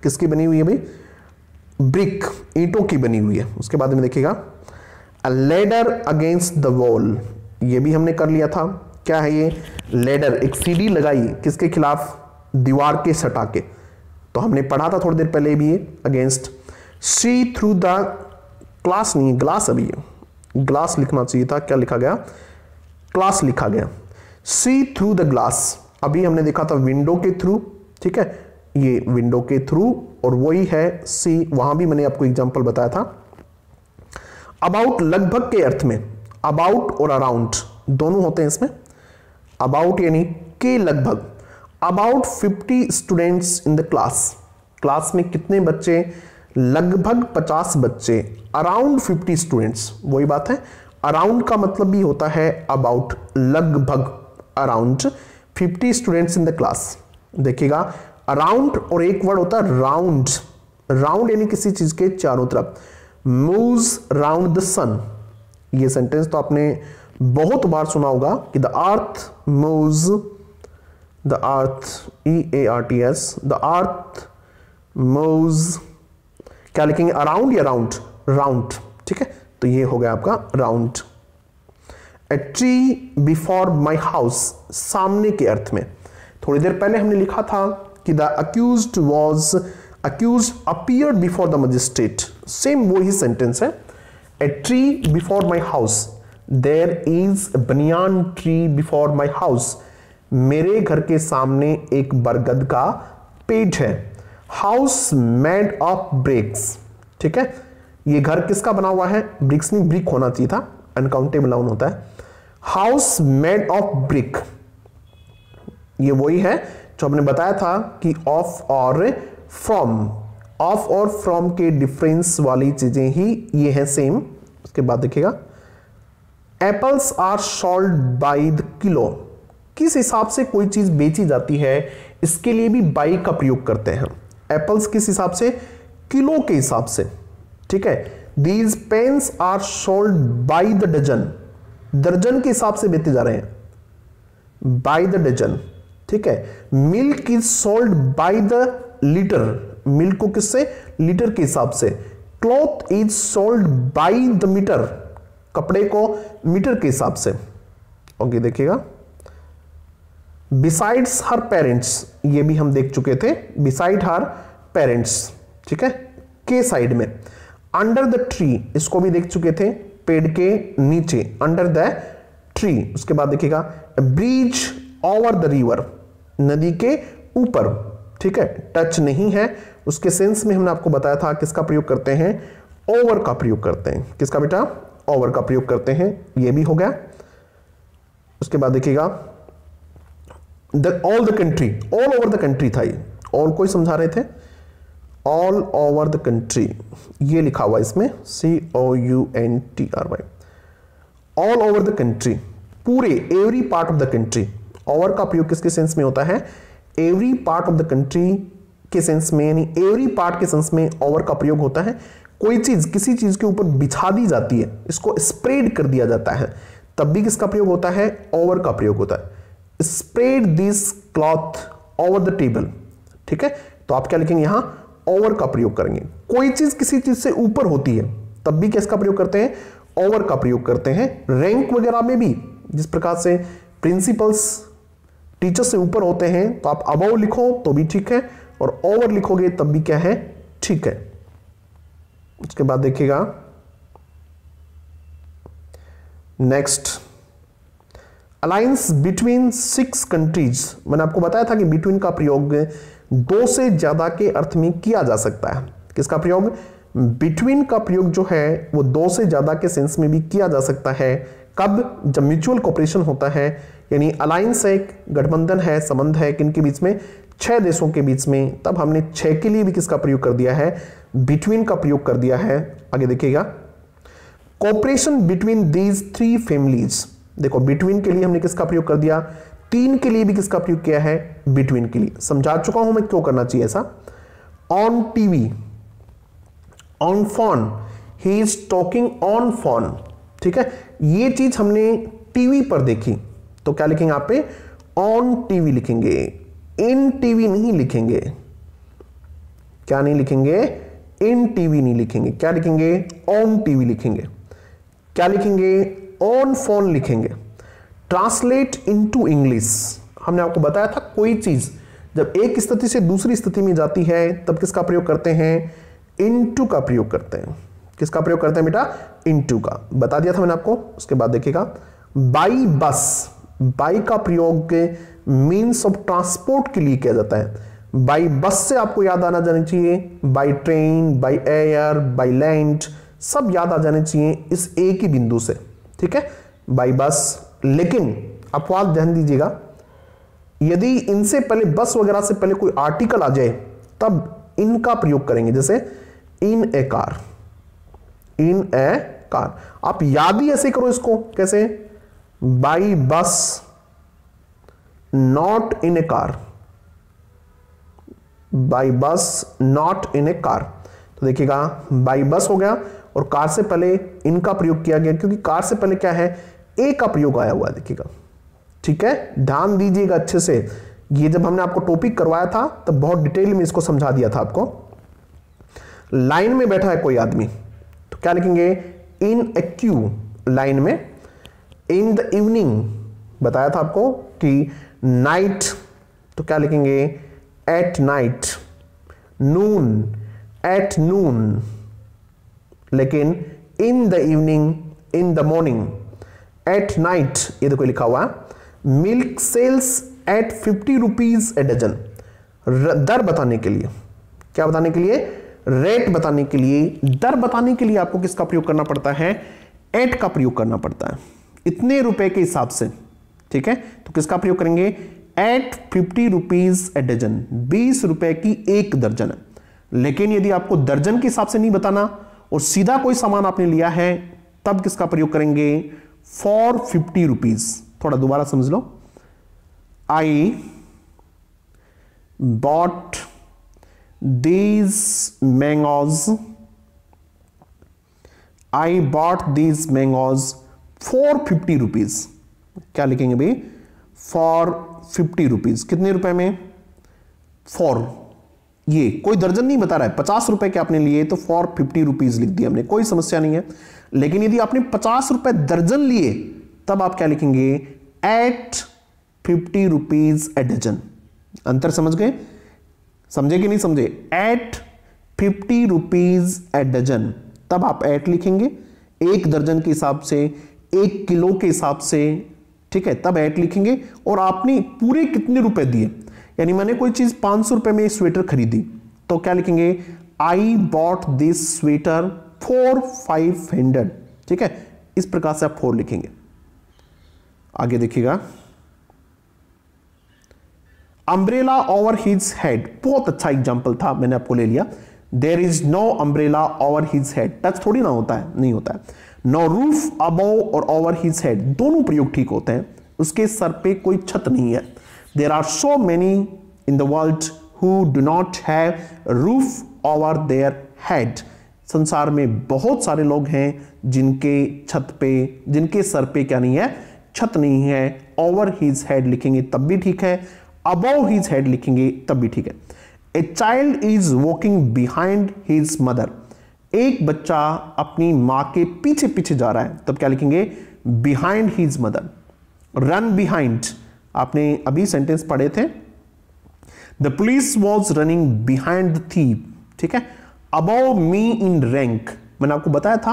किसकी बनी हुई है भाई ब्रिक ईंटों की बनी हुई है। उसके बाद में देखिएगा। A ladder against the wall ये भी हमने कर लिया था। क्या है ये? लेडर एक सीढ़ी लगाई किसके खिलाफ? दीवार के सटा के। तो हमने पढ़ा था थोड़ी देर पहले भी ये against see through the class नहीं ग्लास अभी ग्लास लिखना चाहिए था। क्या लिखा गया? क्लास लिखा गया। सी थ्रू द ग्लास अभी हमने देखा था विंडो के थ्रू ठीक है? ये विंडो के थ्रू और वही है सी वहाँ भी मैंने आपको एग्जांपल बताया था। अबाउट लगभग के अर्थ में अबाउट और अराउंड दोनों होते हैं इसमें। अबाउट यानी के लगभग। About 50 students in the class class में कितने बच्चे? लगभग 50 बच्चे। अराउंड 50 स्टूडेंट्स वही बात है। अराउंड का मतलब भी होता है अबाउट लगभग around 50 students in the class देखिएगा अराउंड और एक वर्ड होता है राउंड राउंड यानी किसी चीज़ के चारों तरफ़. मूव्स राउंड द सन ये सेंटेंस तो आपने बहुत बार सुना होगा कि the earth moves the earth E A R T S the earth moves. क्या लिखेंगे? अराउंड या राउंड राउंड ठीक है? तो ये हो गया आपका round. A tree before my house सामने के अर्थ में। थोड़ी देर पहले हमने लिखा था कि the accused was accused appear before the magistrate same वो ही। सेंटेंस है a tree before my house there is banyan tree before my house मेरे घर के सामने एक बरगद का पेज है। हाउस मेड ऑफ़ ब्रेक्स ठीक है? ये घर किसका बना हुआ है? ब्रिक्स नहीं ब्रिक होना चाहिए था। अनकाउंटेबल नाउन होता है। हाउस मेड ऑफ़ ब्रिक ये वही है जो हमने बताया था कि ऑफ़ और फ्रॉम ऑफ़ और फ्रॉम के डिफरेंस वाली चीज़ें ही ये है सेम उसके बाद देखिएगा। Apples are sold by the kilo किस हिसाब से कोई चीज़ बेची जाती है, इसके लिए भी बाई का प्रयोग करते हैं एप्पल्स किस हिसाब से? किलो के हिसाब से। ठीक है? These pens are sold by the dozen दर्जन के हिसाब से बेचे जा रहे हैं। बाई द डजन ठीक है? Milk is sold by the litre milk को किससे? लीटर के हिसाब से। Cloth is sold by the metre कपड़े को मीटर के हिसाब से। ओके देखिएगा। बिसाइड्स हर पेरेंट्स ये भी हम देख चुके थे। बिसाइड हर पेरेंट्स ठीक है? के साइड में। अंडर द ट्री इसको भी देख चुके थे, पेड़ के नीचे अंडर द ट्री उसके बाद देखिएगा ब्रिज ओवर द रिवर नदी के ऊपर, ठीक है टच नहीं है, उसके सेंस में हमने आपको बताया था किसका प्रयोग करते हैं ओवर का प्रयोग करते हैं, किसका बेटा ओवर का प्रयोग करते हैं, ये भी हो गया, उसके बाद देखिएगा all the country all over the country था ये ऑल को ही समझा रहे थे? ऑल ओवर द कंट्री ये लिखा हुआ इसमें C O U N T R Y all over the country पूरे every part of the country over का प्रयोग किसके सेंस में होता है? Every part of the country के सेंस में, यानी एवरी पार्ट के सेंस में ओवर का प्रयोग होता है। कोई चीज़, किसी चीज़ के ऊपर बिछा दी जाती है, इसको स्प्रेड कर दिया जाता है, तब भी किसका प्रयोग होता है? ओवर का प्रयोग होता है। Spread this cloth over the table ठीक है? तो आप क्या लिखेंगे यहाँ? ओवर का प्रयोग करेंगे। कोई चीज़ किसी चीज़ से ऊपर होती है, तब भी किसका प्रयोग करते हैं? ओवर का प्रयोग करते हैं। रैंक वगैरह में भी जिस प्रकार से प्रिंसिपल्स टीचर से ऊपर होते हैं तो आप अबव लिखो तो भी ठीक है, और ओवर लिखोगे तब भी क्या है? ठीक है। उसके बाद देखिएगा। Next. Alliance between six countries, मैंने आपको बताया था कि बिटवीन का प्रयोग दो से ज़्यादा के अर्थ में किया जा सकता है। किसका प्रयोग? बिटवीन का प्रयोग जो है, वो दो से ज़्यादा के सेंस में भी किया जा सकता है। कब? जब म्यूचुअल कॉपरेशन होता है, यानी अलायंस है गठबंधन है, संबंध है, किन के बीच में? छह देशों के बीच में। तब हमने छह के लिए भी किसका प्रयोग कर दिया है? बिटवीन का प्रयोग कर दिया है। आगे देखिएगा। Cooperation between these three families देखो, बिटवीन के लिए हमने किसका प्रयोग कर दिया? तीन के लिए भी किसका प्रयोग किया है? बिटवीन के लिए। समझा चुका हूँ मैं क्यों करना चाहिए ऐसा? On TV on phone he is talking on phone ठीक है? ये चीज़ हमने टीवी पर देखी। तो क्या लिखेंगे आप पे? ऑन टीवी लिखेंगे। इन टीवी नहीं लिखेंगे। क्या नहीं लिखेंगे? इन टीवी नहीं लिखेंगे। क्या लिखेंगे? ऑन टीवी लिखेंगे। क्या लिखेंगे? ऑन फ़ोन लिखेंगे। ट्रांसलेट इनटू इंग्लिश हमने आपको बताया था कोई चीज़। जब एक स्थिति से दूसरी स्थिति में जाती है, तब किसका प्रयोग करते हैं? इनटू का प्रयोग करते हैं। किसका प्रयोग करते हैं बेटा? इनटू का। बता दिया था मैंने आपको, उसके बाद देखिएगा। बाई बस बाई का प्रयोग मीन्स ऑफ़ ट्रांसपोर्ट के लिए किया जाता है। बाई बस से आपको याद आना जाना चाहिए। By train by air by land सब याद आ जाने चाहिए इस एक ही बिंदु से। ठीक है? बाई बस लेकिन अपवाद ध्यान दीजिएगा, यदि इनसे पहले बस वगैरह से पहले कोई आर्टिकल आ जाए, तब इनका प्रयोग करेंगे। जैसे, इन a car. In a car. आप याद ही ऐसे करो इसको, कैसे? By bus not in a car by bus not in a car तो देखिएगा, बाई बस हो गया, और कार से पहले इनका प्रयोग किया गया, क्योंकि कार से पहले क्या है? ए का प्रयोग आया हुआ देखिएगा। ठीक है? ध्यान दीजिएगा अच्छे से। ये जब हमने आपको टॉपिक करवाया था, तब बहुत डिटेल में इसको समझा दिया था आपको। लाइन में बैठा है कोई आदमी। तो क्या लिखेंगे? इन ए क्यू लाइन में। इन द इवनिंग बताया था आपको कि नाइट तो क्या लिखेंगे? At night noon at noon लेकिन in the evening in the morning at night ये देखो लिखा हुआ milk sells at fifty rupees a dozen दर बताने के लिए, क्या बताने के लिए? रेट बताने के लिए, दर बताने के लिए आपको किसका प्रयोग करना पड़ता है? एट का प्रयोग करना पड़ता है। इतने रुपए के हिसाब से, ठीक है? तो किसका प्रयोग करेंगे? At fifty rupees a dozen बीस रुपए की एक दर्जन। है लेकिन यदि आपको दर्जन के हिसाब से नहीं बताना, और सीधा कोई सामान आपने लिया है, तब किसका प्रयोग करेंगे? फॉर फिफ्टी रुपीज़ थोड़ा दोबारा समझ लो। I bought these mangoes I bought these mangoes for fifty rupees क्या लिखेंगे भाई? फॉर फिफ्टी रुपीज़ कितने रुपए में? फॉर। ये कोई दर्जन नहीं बता रहा है। पचास रुपए के आपने लिए तो फॉर फिफ्टी रुपीज़ लिख दिया हमने। कोई समस्या नहीं है। लेकिन यदि आपने पचास रुपए दर्जन लिए, तब आप क्या लिखेंगे? At fifty rupees a dozen अंतर समझ गए? समझे कि नहीं समझे? At fifty rupees a dozen तब आप एट लिखेंगे। एक दर्जन के हिसाब से, एक किलो के हिसाब से, ठीक है? तब एट लिखेंगे और आपने पूरे कितने रुपए दिए? यानी मैंने कोई चीज़ पाँच सौ रुपए में स्वेटर खरीदी तो क्या लिखेंगे? I bought this sweater for five hundred ठीक है? इस प्रकार से आप फोर लिखेंगे। आगे देखिएगा। अम्ब्रेला ओवर हिज हेड बहुत अच्छा एग्ज़ाम्पल था, मैंने आपको ले लिया। There is no umbrella over his head touch थोड़ी ना होता है, नहीं होता है। नो रूफ अबव और ओवर हिज हेड दोनों प्रयोग ठीक होते हैं। उसके सर पे कोई छत नहीं है। There are so many in the world who do not have roof over their head संसार में बहुत सारे लोग हैं जिनके छत पे, जिनके सर पे क्या नहीं है, छत नहीं है। ओवर हीज हेड लिखेंगे तब भी ठीक है अबव हिज हेड लिखेंगे तब भी ठीक है। A child is walking behind his mother एक बच्चा अपनी माँ के पीछे पीछे जा रहा है, तब क्या लिखेंगे? Behind his mother run behind आपने अभी सेंटेंस पढ़े थे? The police was running behind the thief ठीक है? अबव मी इन रैंक मैंने आपको बताया था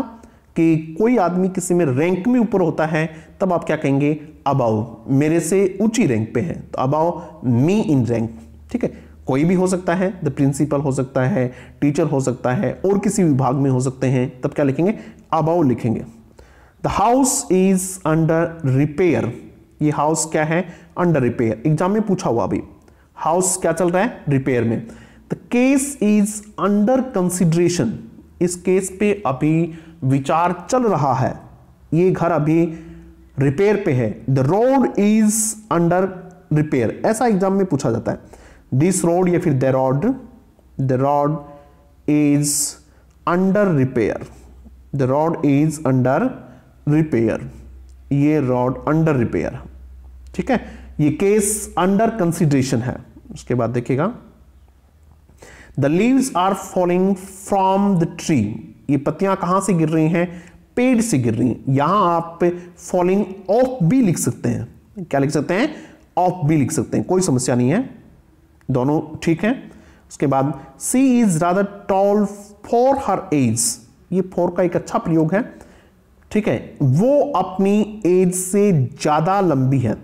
कि कोई आदमी किसी में रैंक में ऊपर होता है, तब आप क्या कहेंगे? अबाव मेरे से ऊँची रैंक पे है। तो अबाव मी इन रैंक ठीक है? कोई भी हो सकता है द प्रिंसिपल हो सकता है टीचर हो सकता है, और किसी विभाग में हो सकते हैं, तब क्या लिखेंगे? अबाउ लिखेंगे। The house is under repair ये हाउस क्या है? अंडर रिपेयर एग्ज़ाम में पूछा हुआ अभी। हाउस क्या चल रहा है? रिपेयर में। The case is under consideration इस केस पे अभी विचार चल रहा है। ये घर अभी रिपेयर पे है। The road is under repair ऐसा एग्ज़ाम में पूछा जाता है। दिस रोड या फिर the road the road is under repair the road is under repair ये रोड अंडर रिपेयर ठीक है? ये केस अंडर कंसिडरेशन है। उसके बाद देखिएगा। The leaves are falling from the tree ये पत्तियाँ कहाँ से गिर रही हैं? पेड़ से गिर रही हैं। यहाँ आप फॉलिंग ऑफ़ भी लिख सकते हैं। क्या लिख सकते हैं? ऑफ़ भी लिख सकते हैं। कोई समस्या नहीं है। दोनों ठीक है। उसके बाद she is rather tall for her age ये फॉर का एक अच्छा प्रयोग है। ठीक है। वो अपनी एज से ज़्यादा लंबी है।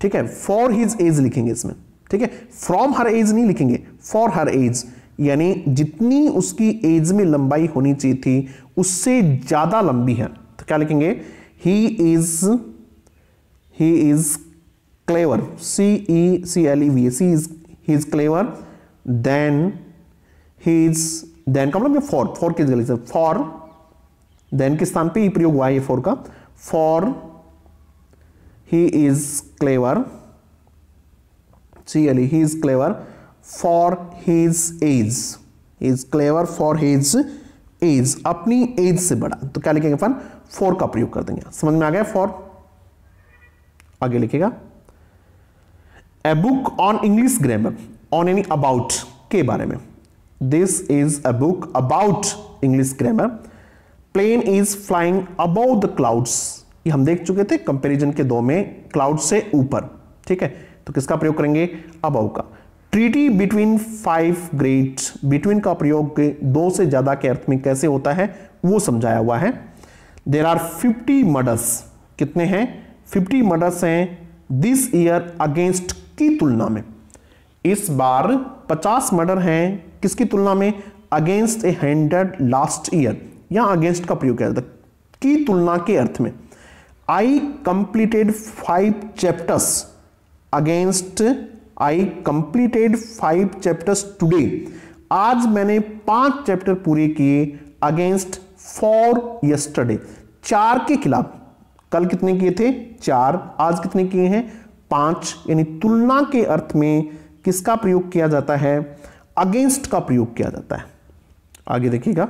ठीक है। फॉर हिज एज लिखेंगे इसमें। ठीक है। फ्रॉम हर एज नहीं लिखेंगे। फॉर हर एज यानी जितनी उसकी एज में लंबाई होनी चाहिए थी, उससे ज़्यादा लंबी है। तो क्या लिखेंगे? He is he is clever C E C L E V she is he is clever then he is then का मतलब फॉर फॉर किस से? फॉर देन के स्थान पे ही प्रयोग हुआ है ये फॉर का? For he is clever C L E he is clever for his age is clever for his age अपनी एज से बड़ा। तो क्या लिखेंगे फन फॉर का प्रयोग कर देंगे। समझ में आ गया? फॉर आगे लिखेगा। A book on English grammar on any about के बारे में। This is a book about English grammar plane is flying above the clouds ये हम देख चुके थे कंपैरिजन के दो में क्लाउड से ऊपर। ठीक है? तो किसका प्रयोग करेंगे? अबाउ का। Treaty between five great between का प्रयोग दो से ज़्यादा के अर्थ में कैसे होता है, वो समझाया हुआ है। देर आर फिफ्टी मर्डर्स कितने हैं? फिफ्टी मर्डर्स हैं दिस ईयर अगेंस्ट की तुलना में। इस बार 50 मर्डर हैं किसकी तुलना में? Against a hundred last year यहाँ अगेंस्ट का प्रयोग किया की तुलना के अर्थ में। I completed five chapters against I completed five chapters today आज मैंने पाँच चैप्टर पूरे किए अगेंस्ट फॉर यस्टरडे चार के खिलाफ। कल कितने किए थे? चार। आज कितने किए हैं? पाँच। यानी तुलना के अर्थ में किसका प्रयोग किया जाता है? अगेंस्ट का प्रयोग किया जाता है। आगे देखिएगा।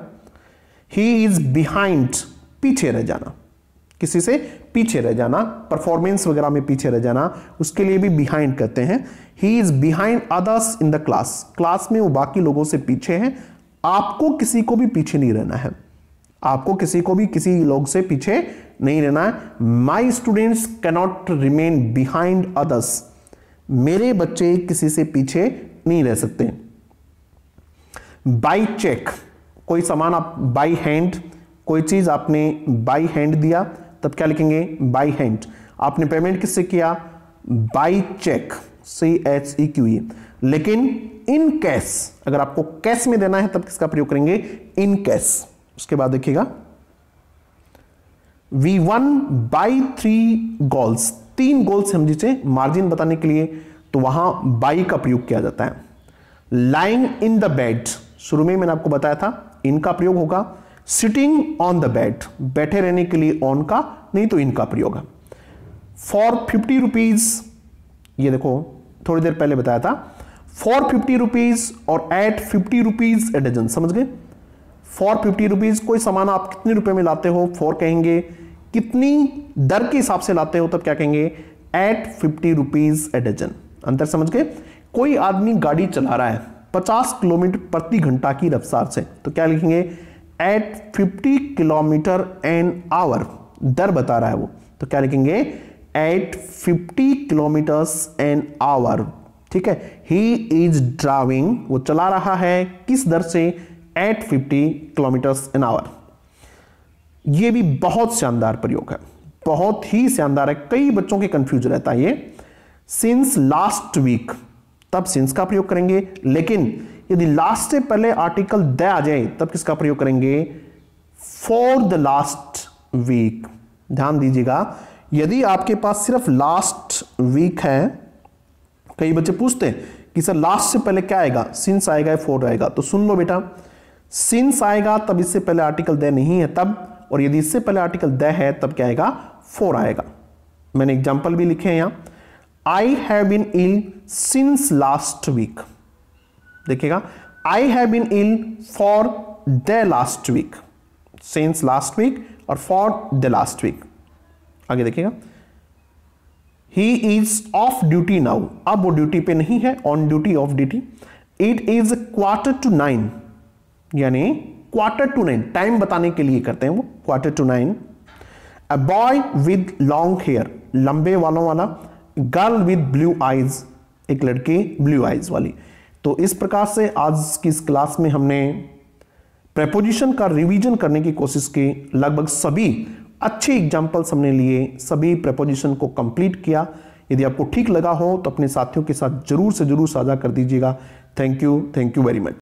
ही इज़ बिहाइंड पीछे रह जाना। किसी से पीछे रह जाना परफॉर्मेंस वगैरह में पीछे रह जाना, उसके लिए भी बिहाइंड कहते हैं। He is behind others in the class class में वो बाकी लोगों से पीछे हैं। आपको किसी को भी पीछे नहीं रहना है। आपको किसी को भी किसी लोग से पीछे नहीं रहना है। My students cannot remain behind others मेरे बच्चे किसी से पीछे नहीं रह सकते। बाई चेक कोई सामान आप बाई हैंड कोई चीज़ आपने बाई हैंड दिया तब क्या लिखेंगे? बाई हैंड आपने पेमेंट किससे किया? By cheque C H E Q U लेकिन इन कैश अगर आपको कैश में देना है, तब किसका प्रयोग करेंगे? इन कैश उसके बाद देखिएगा। We won by three goals तीन गोल्स हम जिसे मार्जिन बताने के लिए तो वहाँ बाई का प्रयोग किया जाता है। लाइंग इन द बेड शुरू में मैंने आपको बताया था इनका प्रयोग होगा। सिटिंग ऑन द बेड बैठे रहने के लिए ऑन का, नहीं तो इनका प्रयोग है। फॉर फिफ्टी रुपीज़ ये देखो, थोड़ी देर पहले बताया था। फॉर फिफ्टी रुपीज़ और at fifty rupees a dozen समझ गए? फॉर फिफ्टी रुपीज़ कोई सामान आप कितने रुपए में लाते हो? फॉर कहेंगे, कितनी दर के हिसाब से लाते हो, तब क्या कहेंगे? At fifty rupees a dozen अंतर समझ गए? कोई आदमी गाड़ी चला रहा है, पचास किलोमीटर प्रति घंटा की रफ्तार से तो क्या लिखेंगे? एट 50 किलोमीटर एन आवर दर बता रहा है वो। तो क्या लिखेंगे? एट 50 किलोमीटर्स एन आवर ठीक है? ही इज़ ड्राइविंग वो चला रहा है किस दर से? एट 50 किलोमीटर्स एन आवर ये भी बहुत शानदार प्रयोग है। बहुत ही शानदार है। कई बच्चों के कंफ्यूज रहता है ये। सिंस लास्ट वीक तब सिंस का प्रयोग करेंगे। लेकिन यदि लास्ट से पहले आर्टिकल द आ जाए, तब किसका प्रयोग करेंगे? फॉर द लास्ट वीक ध्यान दीजिएगा, यदि आपके पास सिर्फ़ लास्ट वीक है, कई बच्चे पूछते हैं कि सर लास्ट से पहले क्या आएगा? सिंस आएगा या फोर आएगा? तो सुन लो बेटा। सिंस आएगा, तब इससे पहले आर्टिकल द नहीं है तब, और यदि इससे पहले आर्टिकल द है, तब क्या आएगा? फोर आएगा। मैंने एग्ज़ाम्पल भी लिखे हैं यहाँ। I have been ill since last week देखिएगा। I have been ill for the last week since last week और फॉर द लास्ट वीक आगे देखिएगा। He is off duty now अब वो ड्यूटी पे नहीं है on duty off duty it is quarter to nine यानी क्वार्टर टू नाइन टाइम बताने के लिए करते हैं वो। Quarter to nine a boy with long hair लंबे वालों वाला। गर्ल विद ब्लू आईज एक लड़की ब्लू आईज वाली। तो इस प्रकार से आज की इस क्लास में हमने प्रेपोजिशन का रिवीजन करने की कोशिश की। लगभग सभी अच्छे एग्जाम्पल्स हमने लिए, सभी प्रेपोजिशन को कंप्लीट किया। यदि आपको ठीक लगा हो तो अपने साथियों के साथ ज़रूर से ज़रूर साझा कर दीजिएगा। Thank you thank you very much